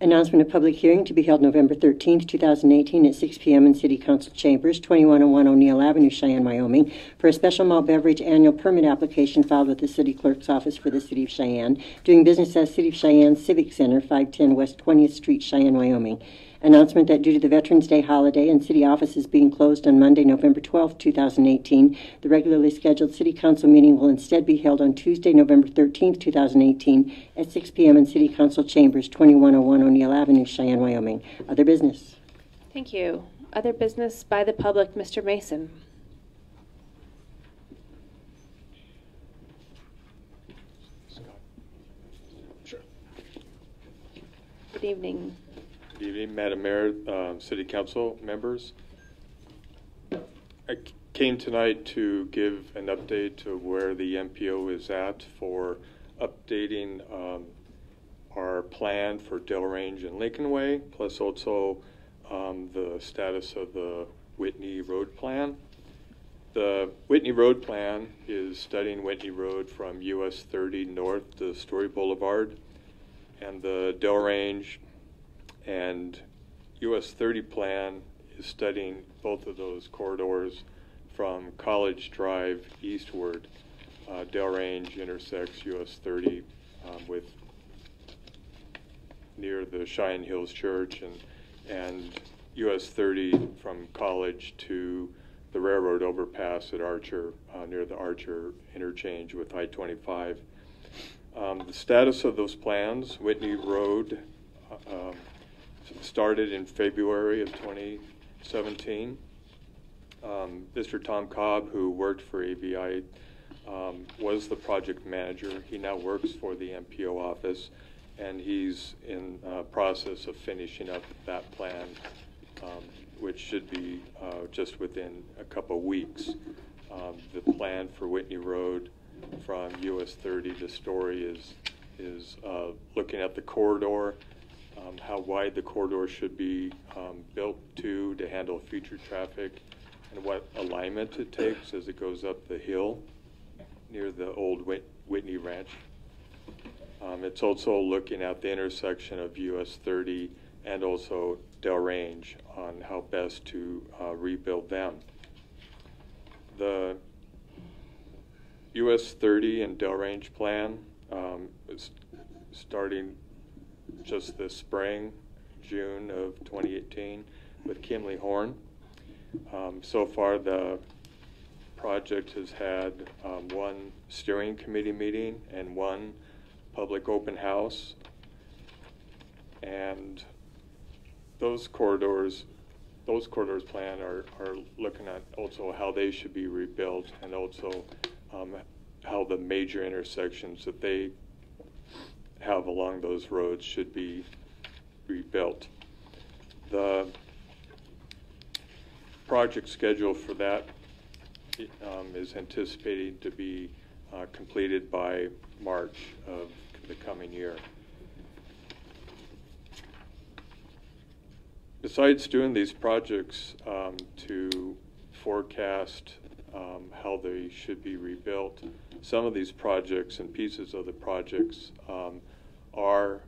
Announcement of public hearing to be held November 13th, 2018 at 6 p.m. in City Council Chambers, 2101 O'Neil Avenue, Cheyenne, Wyoming, for a special malt beverage annual permit application filed with the City Clerk's Office for the City of Cheyenne, doing business as City of Cheyenne Civic Center, 510 West 20th Street, Cheyenne, Wyoming. Announcement that due to the Veterans Day holiday and city offices being closed on Monday, November 12, 2018, the regularly scheduled City Council meeting will instead be held on Tuesday, November 13, 2018, at 6 p.m. in City Council Chambers, 2101 O'Neil Avenue, Cheyenne, Wyoming. Other business. Thank you. Other business by the public, Mr. Mason. Good evening. Good evening, Madam Mayor, um, City Council members. I came tonight to give an update to where the MPO is at for updating um, our plan for Dell Range and Lincolnway, plus also um, the status of the Whitney Road Plan. The Whitney Road Plan is studying Whitney Road from US 30 north to Storey Boulevard, and the Dell Range and US 30 plan is studying both of those corridors from College Drive eastward. Uh, Dell Range intersects US 30 um, with near the Cheyenne Hills Church and and US 30 from College to the railroad overpass at Archer, uh, near the Archer interchange with I-25. Um, the status of those plans, Whitney Road uh, um, started in February of 2017. Um, Mr. Tom Cobb, who worked for AVI, um, was the project manager. He now works for the MPO office, and he's in uh, process of finishing up that plan, um, which should be uh, just within a couple weeks. Um, the plan for Whitney Road from US 30 to Storey is is uh, looking at the corridor, um, how wide the corridor should be um, built to to handle future traffic, and what alignment it takes as it goes up the hill near the old Whit- Whitney Ranch. Um, it's also looking at the intersection of US 30 and also Dell Range on how best to uh, rebuild them. The US 30 and Dell Range plan um, is starting just this spring, June of 2018, with Kimley Horn. Um, so far, the project has had um, one steering committee meeting and one public open house. And those corridors, those corridors plan are, are looking at also how they should be rebuilt and also um, how the major intersections that they have along those roads should be rebuilt. The project schedule for that um, is anticipated to be uh, completed by March of the coming year. Besides doing these projects um, to forecast um, how they should be rebuilt, some of these projects and pieces of the projects um, are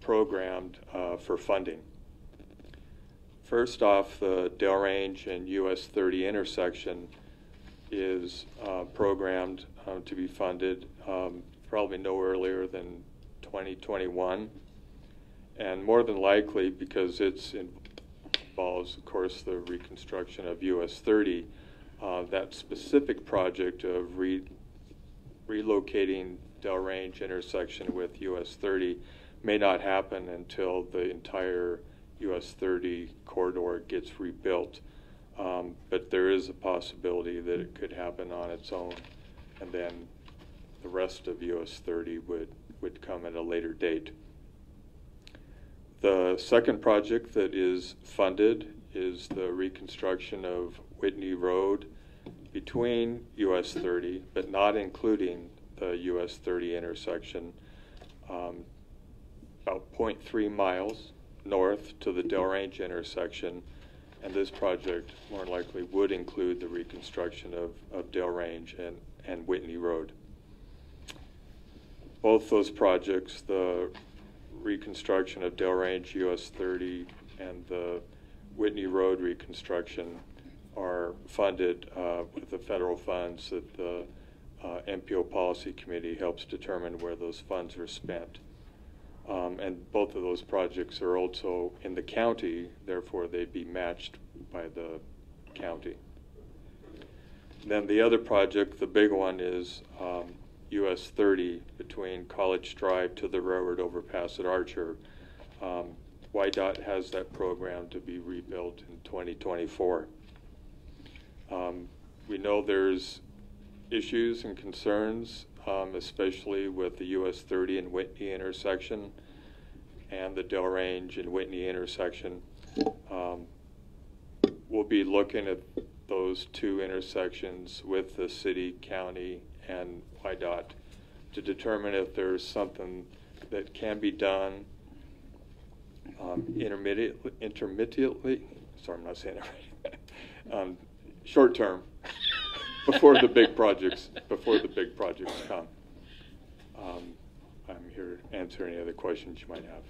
programmed uh, for funding. First off, the Dell Range and US 30 intersection is uh, programmed uh, to be funded um, probably no earlier than 2021. And more than likely, because it involves, of course, the reconstruction of US 30, uh, that specific project of re relocating Range intersection with US 30 may not happen until the entire US 30 corridor gets rebuilt. Um, but there is a possibility that it could happen on its own, and then the rest of US 30 would, would come at a later date. The second project that is funded is the reconstruction of Whitney Road between US 30, but not including the US 30 intersection, um, about 0.3 miles north to the Dell Range intersection and this project more likely would include the reconstruction of, of Dell Range and, and Whitney Road. Both those projects, the reconstruction of Dell Range US 30 and the Whitney Road reconstruction, are funded uh, with the federal funds that the uh, MPO Policy Committee helps determine where those funds are spent. Um, and both of those projects are also in the county, therefore they'd be matched by the county. Then the other project, the big one, is um, US 30 between College Drive to the railroad overpass at Archer. Um, WYDOT has that program to be rebuilt in 2024. Um, we know there's issues and concerns um, especially with the US 30 and Whitney intersection and the Dell Range and Whitney intersection. Um, we'll be looking at those two intersections with the city, county, and WYDOT to determine if there's something that can be done um, intermediately, intermittently, sorry, I'm not saying it right, um, short term before the big projects before the big projects come. Um, I'm here to answer any other questions you might have.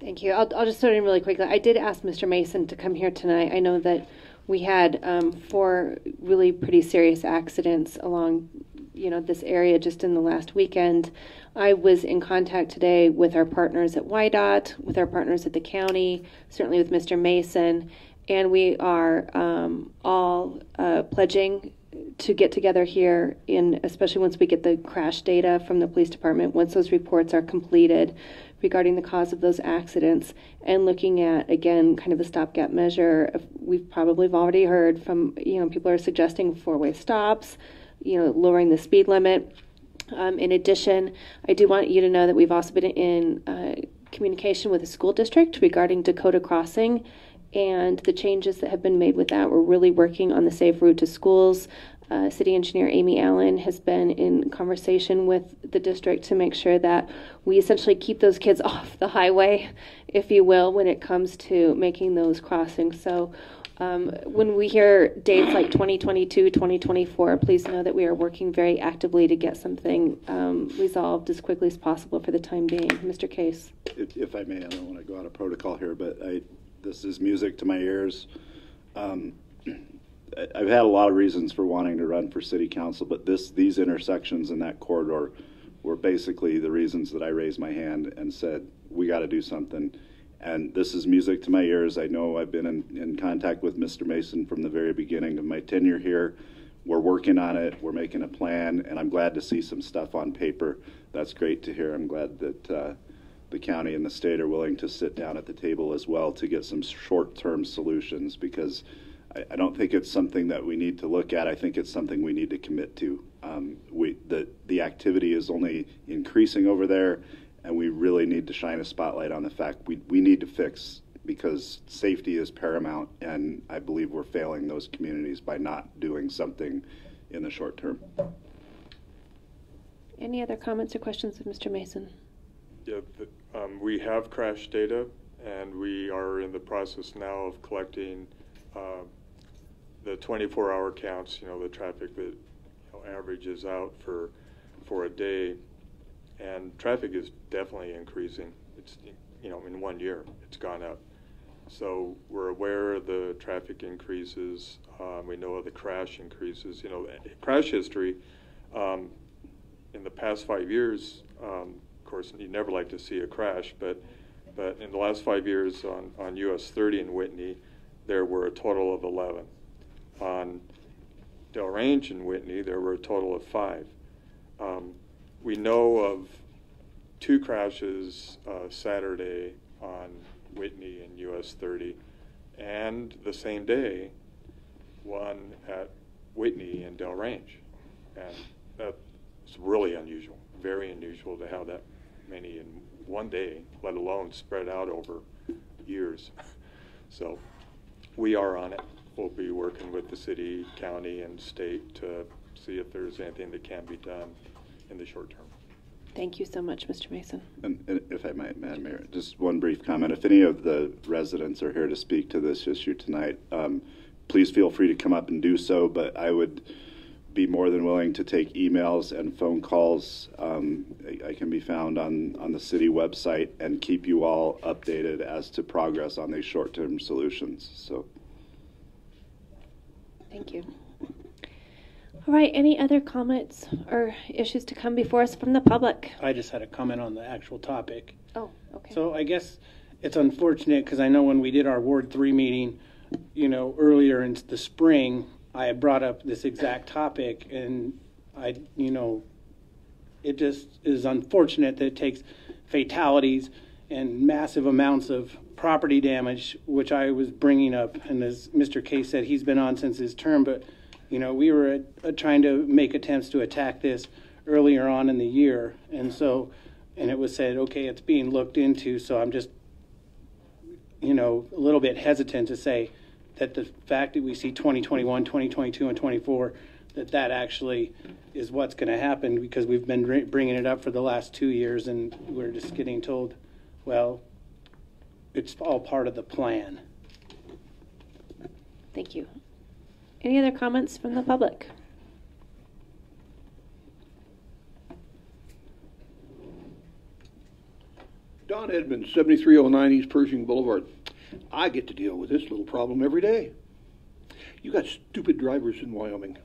Thank you. I'll, I'll just throw in really quickly. I did ask Mr. Mason to come here tonight. I know that we had um, four really pretty serious accidents along you know this area just in the last weekend. I was in contact today with our partners at WYDOT, with our partners at the county, certainly with Mr. Mason, and we are um, all uh, pledging to get together here in especially once we get the crash data from the police department once those reports are completed regarding the cause of those accidents and looking at again kind of a stopgap measure we've probably already heard from you know people are suggesting four-way stops you know lowering the speed limit. Um, in addition i do want you to know that we've also been in uh, communication with the school district regarding dakota crossing and the changes that have been made with that. We're really working on the safe route to schools. Uh, City Engineer Amy Allen has been in conversation with the district to make sure that we essentially keep those kids off the highway, if you will, when it comes to making those crossings. So um, when we hear dates like 2022, 2024, please know that we are working very actively to get something um, resolved as quickly as possible for the time being. Mr. Case. If, if I may, I don't want to go out of protocol here, but I, this is music to my ears. Um, I've had a lot of reasons for wanting to run for city council, but this these intersections in that corridor were basically the reasons that I raised my hand and said we got to do something. And this is music to my ears. I know I've been in, in contact with Mr. Mason from the very beginning of my tenure here. We're working on it. We're making a plan, and I'm glad to see some stuff on paper. That's great to hear. I'm glad that uh, the county and the state are willing to sit down at the table as well to get some short-term solutions because I, I, don't think it's something that we need to look at. I think it's something we need to commit to. Um, we the the activity is only increasing over there, and we really need to shine a spotlight on the fact we we need to fix because safety is paramount, and I believe we're failing those communities by not doing something in the short term. Any other comments or questions of Mr. Mason? Yeah, um, we have crash data, and we are in the process now of collecting uh, the 24-hour counts, you know, the traffic that you know, averages out for for a day, and traffic is definitely increasing. It's you know, in one year, it's gone up. So we're aware of the traffic increases. Um, we know of the crash increases. You know, crash history um, in the past five years. Um, course, you never like to see a crash, but but in the last five years on on US 30 in Whitney, there were a total of 11 on Dell Range and Whitney, there were a total of five. Um, we know of two crashes uh, Saturday on Whitney and US 30, and the same day, one at Whitney and Dell Range, And that's really unusual, very unusual to have that many in one day, let alone spread out over years. so we are on it we'll be working with the city, county, and state to see if there's anything that can be done in the short term. Thank you so much, Mr. Mason. And, and, if I might, Madam Mayor, just one brief comment. If any of the residents are here to speak to this issue tonight, um, please feel free to come up and do so. But I would be more than willing to take emails and phone calls. Um, I, I, can be found on, on the city website and keep you all updated as to progress on these short-term solutions. So. Thank you. All right, any other comments or issues to come before us from the public? I just had a comment on the actual topic. Oh, okay. So I guess it's unfortunate because I know when we did our Ward 3 meeting, you know, earlier in the spring, I had brought up this exact topic and I, you know, it just is unfortunate that it takes fatalities and massive amounts of property damage, which I was bringing up, and as Mr. Case said, he's been on since his term, but you know, we were uh, trying to make attempts to attack this earlier on in the year, and so, and it was said, okay, it's being looked into. So I'm just, you know, a little bit hesitant to say that the fact that we see 2021, 2022, and 24, that that actually is what's going to happen because we've been bringing it up for the last two years, and we're just getting told, well, it's all part of the plan. Thank you. Any other comments from the public? Don Edmonds, 7309 East Pershing Boulevard. I get to deal with this little problem every day. You got stupid drivers in Wyoming.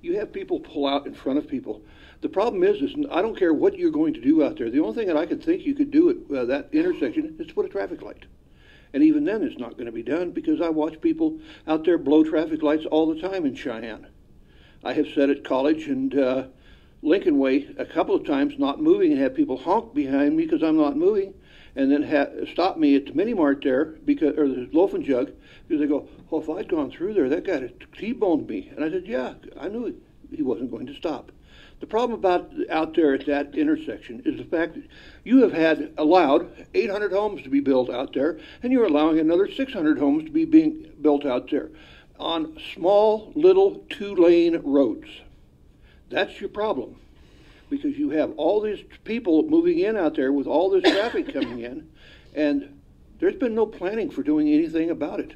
You have people pull out in front of people. The problem is, is I don't care what you're going to do out there. The only thing that I could think you could do at uh, that intersection is to put a traffic light. And even then, it's not going to be done because I watch people out there blow traffic lights all the time in Cheyenne. I have sat at college and uh, Lincolnway a couple of times not moving and have people honk behind me because I'm not moving and then ha- stop me at the mini mart there because or the loaf and jug because they go, "Well, if I'd gone through there, that guy had T-boned me." And I said, "Yeah, I knew he wasn't going to stop." The problem about out there at that intersection is the fact that you have had allowed 800 homes to be built out there, and you're allowing another 600 homes to be being built out there on small little two-lane roads. That's your problem because you have all these people moving in out there with all this traffic coming in, and there's been no planning for doing anything about it.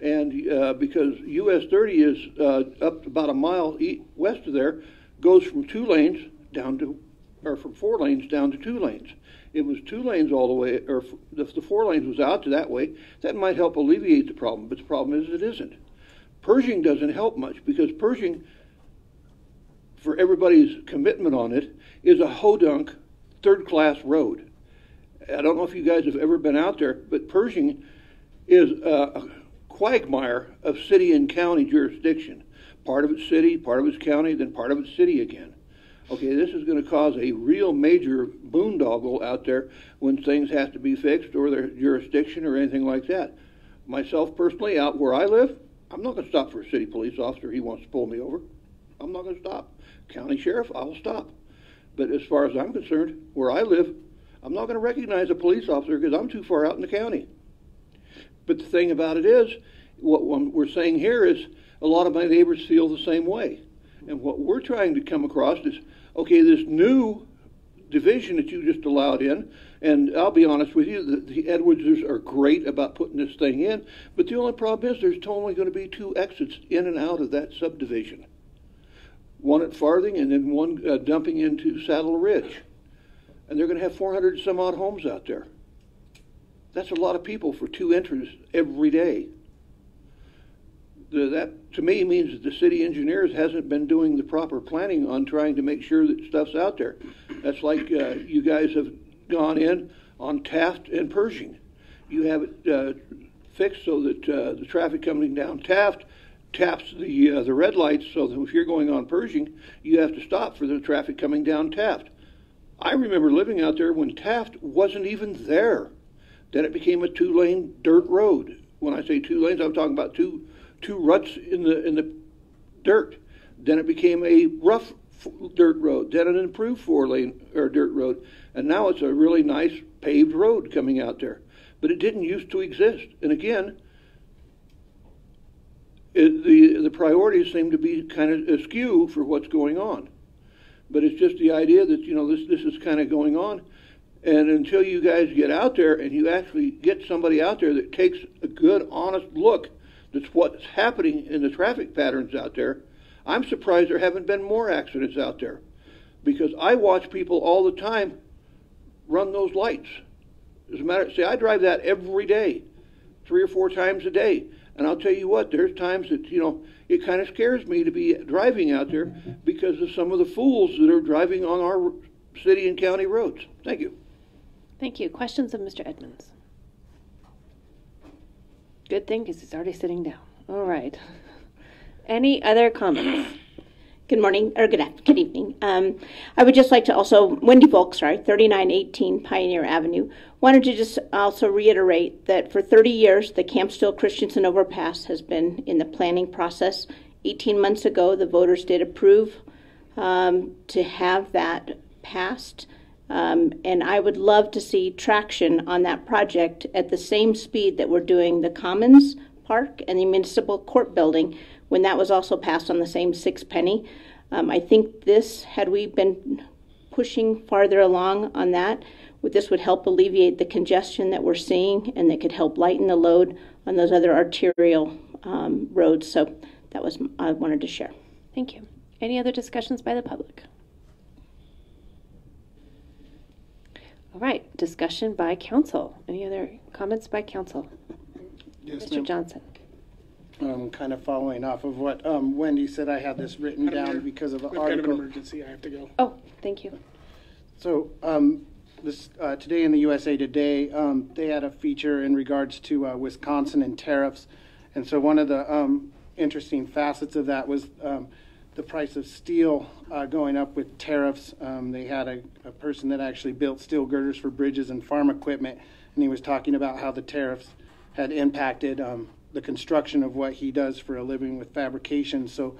And uh, because US 30 is uh, up about a mile west of there, goes from two lanes down to, or from four lanes down to two lanes. It was two lanes all the way, or if the four lanes was out to that way, that might help alleviate the problem. But the problem is it isn't. Pershing doesn't help much because Pershing for everybody's commitment on it is a hodunk third class road. I don't know if you guys have ever been out there, but Pershing is a quagmire of city and county jurisdiction. Part of it's city, part of it's county, then part of it's city again. Okay, this is going to cause a real major boondoggle out there when things have to be fixed or their jurisdiction or anything like that. Myself personally, out where I live, I'm not going to stop for a city police officer. He wants to pull me over. I'm not going to stop county sheriff, I will stop. But as far as I'm concerned, where I live, I'm not going to recognize a police officer because I'm too far out in the county. But the thing about it is, what we're saying here is a lot of my neighbors feel the same way. And what we're trying to come across is okay, this new division that you just allowed in, and I'll be honest with you, the, the Edwardses are great about putting this thing in, but the only problem is there's only going to be two exits in and out of that subdivision one at Farthing and then one uh, dumping into Saddle Ridge. And they're going to have 400 some odd homes out there. That's a lot of people for two entries every day. The, that to me means that the city engineers hasn't been doing the proper planning on trying to make sure that stuff's out there. That's like uh, you guys have gone in on Taft and Pershing. You have it uh, fixed so that uh, the traffic coming down Taft taps the uh, the red lights so that if you're going on Pershing, you have to stop for the traffic coming down Taft. I remember living out there when Taft wasn't even there. Then it became a two-lane dirt road. When I say two lanes, I'm talking about two two ruts in the in the dirt. Then it became a rough dirt road. Then an improved four-lane or dirt road, and now it's a really nice paved road coming out there. But it didn't used to exist. And again, it, the the priorities seem to be kind of askew for what's going on. But it's just the idea that you know this this is kind of going on, and until you guys get out there and you actually get somebody out there that takes a good, honest look, that's what's happening in the traffic patterns out there. I'm surprised there haven't been more accidents out there, because I watch people all the time run those lights. As a matter, of, say I drive that every day, three or four times a day and I'll tell you what, there's times that, you know, it kind of scares me to be driving out there because of some of the fools that are driving on our city and county roads. Thank you. Thank you. Questions of Mr. Edmonds? Good thing because he's already sitting down. All right. Any other comments? Good morning, or good, good evening. Um, I would just like to also, Wendy Volk, sorry, 3918 Pioneer Avenue. Wanted to just also reiterate that for 30 years, the Campstool Christensen overpass has been in the planning process. 18 months ago, the voters did approve um, to have that passed. Um, and I would love to see traction on that project at the same speed that we're doing the Commons Park and the Municipal Court Building when that was also passed on the same six penny. Um, I think this, had we been pushing farther along on that, this would help alleviate the congestion that we're seeing and that could help lighten the load on those other arterial um, roads. So that was I wanted to share. Thank you. Any other discussions by the public? All right, discussion by council. Any other comments by council? Yes, Mr. Johnson. Um, kind of following off of what um, Wendy said, I had this written Madam down Mayor, because of an We've kind of an article. emergency, I have to go. Oh, thank you. So, um, this, uh, today in the USA Today, um, they had a feature in regards to, uh, Wisconsin and tariffs. And so one of the, um, interesting facets of that was, um, the price of steel, uh, going up with tariffs. Um, they had a, a person that actually built steel girders for bridges and farm equipment, and he was talking about how the tariffs had impacted, um, the construction of what he does for a living with fabrication. So,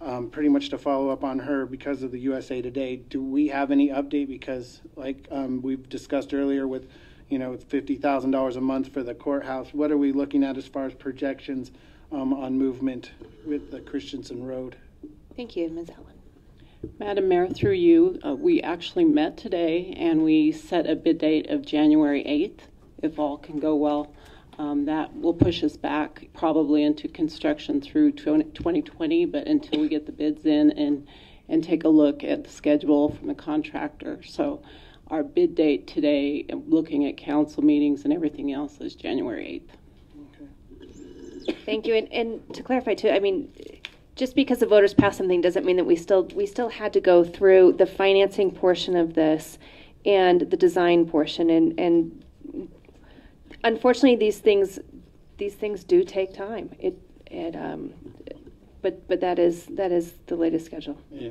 um, pretty much to follow up on her because of the USA Today. Do we have any update? Because, like um, we've discussed earlier, with you know fifty thousand dollars a month for the courthouse, what are we looking at as far as projections um, on movement with the Christensen Road? Thank you, Ms. Allen. Madam Mayor, through you, uh, we actually met today and we set a bid date of January 8th, if all can go well. Um, that will push us back probably into construction through 20 2020, but until we get the bids in and, and take a look at the schedule from the contractor. So our bid date today, uh, looking at council meetings and everything else, is January 8th. Thank you. And, and to clarify too, I mean, just because the voters passed something doesn't mean that we still we still had to go through the financing portion of this and the design portion and and unfortunately these things these things do take time. It it um but but that is that is the latest schedule. Yeah.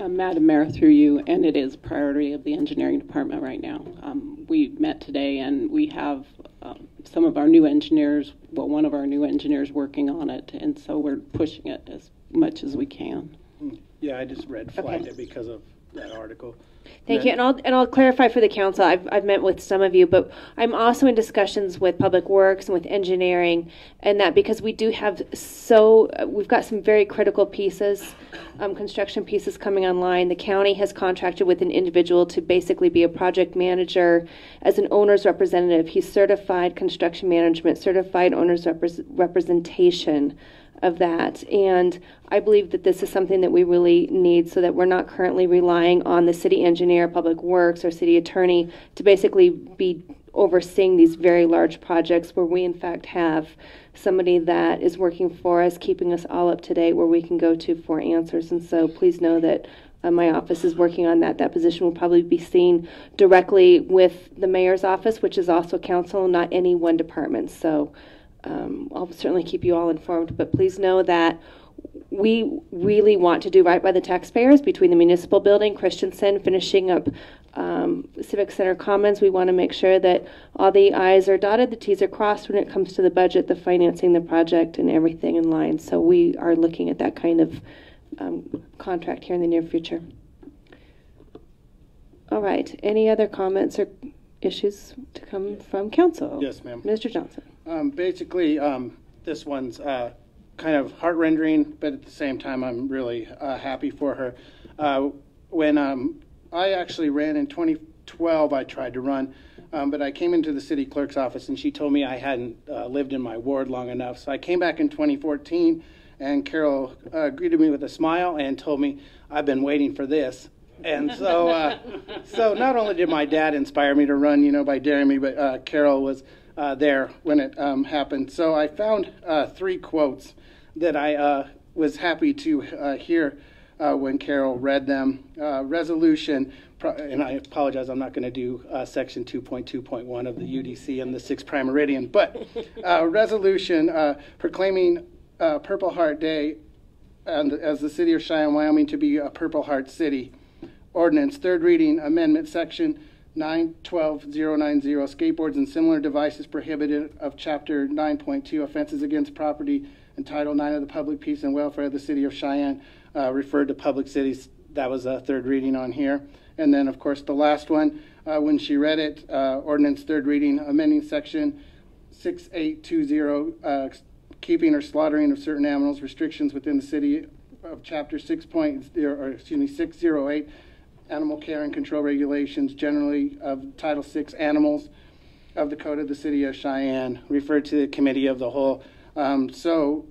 Uh, Madam Mayor, through you, and it is priority of the engineering department right now. Um, we met today, and we have um, some of our new engineers, well, one of our new engineers working on it, and so we're pushing it as much as we can. Yeah, I just red flagged it because of that article. Thank you, and I'll and I'll clarify for the council. I've I've met with some of you, but I'm also in discussions with Public Works and with engineering, and that because we do have so uh, we've got some very critical pieces, um, construction pieces coming online. The county has contracted with an individual to basically be a project manager as an owner's representative. He's certified construction management, certified owner's repres representation of that. And I believe that this is something that we really need so that we're not currently relying on the city engineer, public works, or city attorney to basically be overseeing these very large projects where we, in fact, have somebody that is working for us, keeping us all up to date, where we can go to for answers. And so please know that. Uh, my office is working on that. That position will probably be seen directly with the mayor's office, which is also council, not any one department. So um, I'll certainly keep you all informed, but please know that we really want to do right by the taxpayers between the municipal building, Christensen, finishing up um, Civic Center Commons. We want to make sure that all the I's are dotted, the T's are crossed when it comes to the budget, the financing, the project, and everything in line. So we are looking at that kind of um, contract here in the near future. All right. Any other comments or issues to come from council? Yes, ma'am. Mr. Johnson. Um, basically, um, this one's uh, kind of heart rendering, but at the same time, I'm really uh, happy for her. Uh, when um, I actually ran in 2012, I tried to run, um, but I came into the city clerk's office and she told me I hadn't uh, lived in my ward long enough. So I came back in 2014, and Carol uh, greeted me with a smile and told me, I've been waiting for this. And so, uh, so not only did my dad inspire me to run, you know, by daring me, but uh, Carol was uh, there when it um, happened. So I found uh, three quotes that I uh, was happy to uh, hear uh, when Carol read them. Uh, resolution, and I apologize, I'm not going to do uh, section 2.2.1 of the UDC and the sixth prime meridian, but uh, resolution uh, proclaiming uh, Purple Heart Day and as the city of Cheyenne, Wyoming, to be a Purple Heart City. Ordinance, third reading, amendment, section 912090, skateboards and similar devices prohibited of chapter 9.2, offenses against property, and title 9 of the public peace and welfare of the city of Cheyenne, uh, referred to public cities. That was a third reading on here. And then, of course, the last one, uh, when she read it, uh, ordinance third reading, amending section 6820, uh, keeping or slaughtering of certain animals, restrictions within the city of chapter 6.0, or excuse me, 608, animal care and control regulations, generally of Title VI animals of the Code of the City of Cheyenne, referred to the Committee of the Whole. Um, so,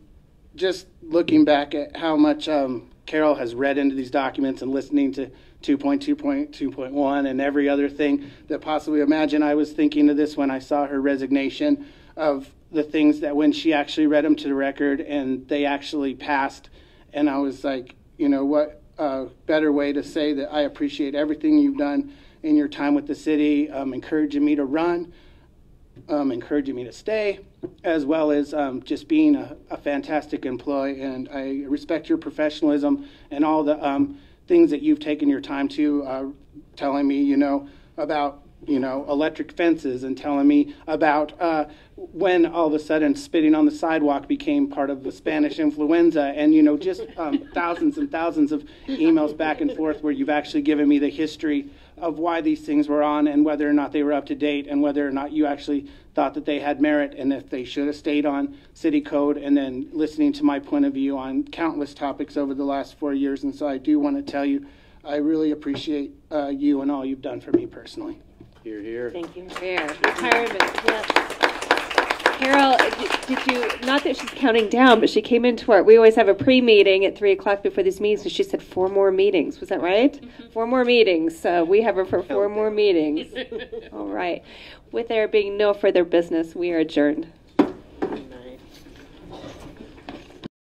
just looking back at how much um, Carol has read into these documents and listening to 2.2.2.1 and every other thing that possibly imagine, I was thinking of this when I saw her resignation of the things that when she actually read them to the record and they actually passed, and I was like, you know, what uh, better way to say that I appreciate everything you've done in your time with the city, um, encouraging me to run, um, encouraging me to stay, as well as um, just being a, a, fantastic employee. And I respect your professionalism and all the um, things that you've taken your time to uh, telling me, you know, about you know electric fences and telling me about uh, when all of a sudden spitting on the sidewalk became part of the Spanish influenza, and you know just um, thousands and thousands of emails back and forth where you've actually given me the history of why these things were on and whether or not they were up to date and whether or not you actually thought that they had merit and if they should have stayed on city code and then listening to my point of view on countless topics over the last four years. And so I do want to tell you, I really appreciate uh, you and all you've done for me personally. Here, here. Thank you. There. Retirement. Yes. Carol, did, did, you, not that she's counting down, but she came into our, we always have a pre-meeting at 3 o'clock before these meetings, and she said four more meetings. Was that right? Mm-hmm. Four more meetings. So we have her for four more meetings. All right. With there being no further business, we are adjourned.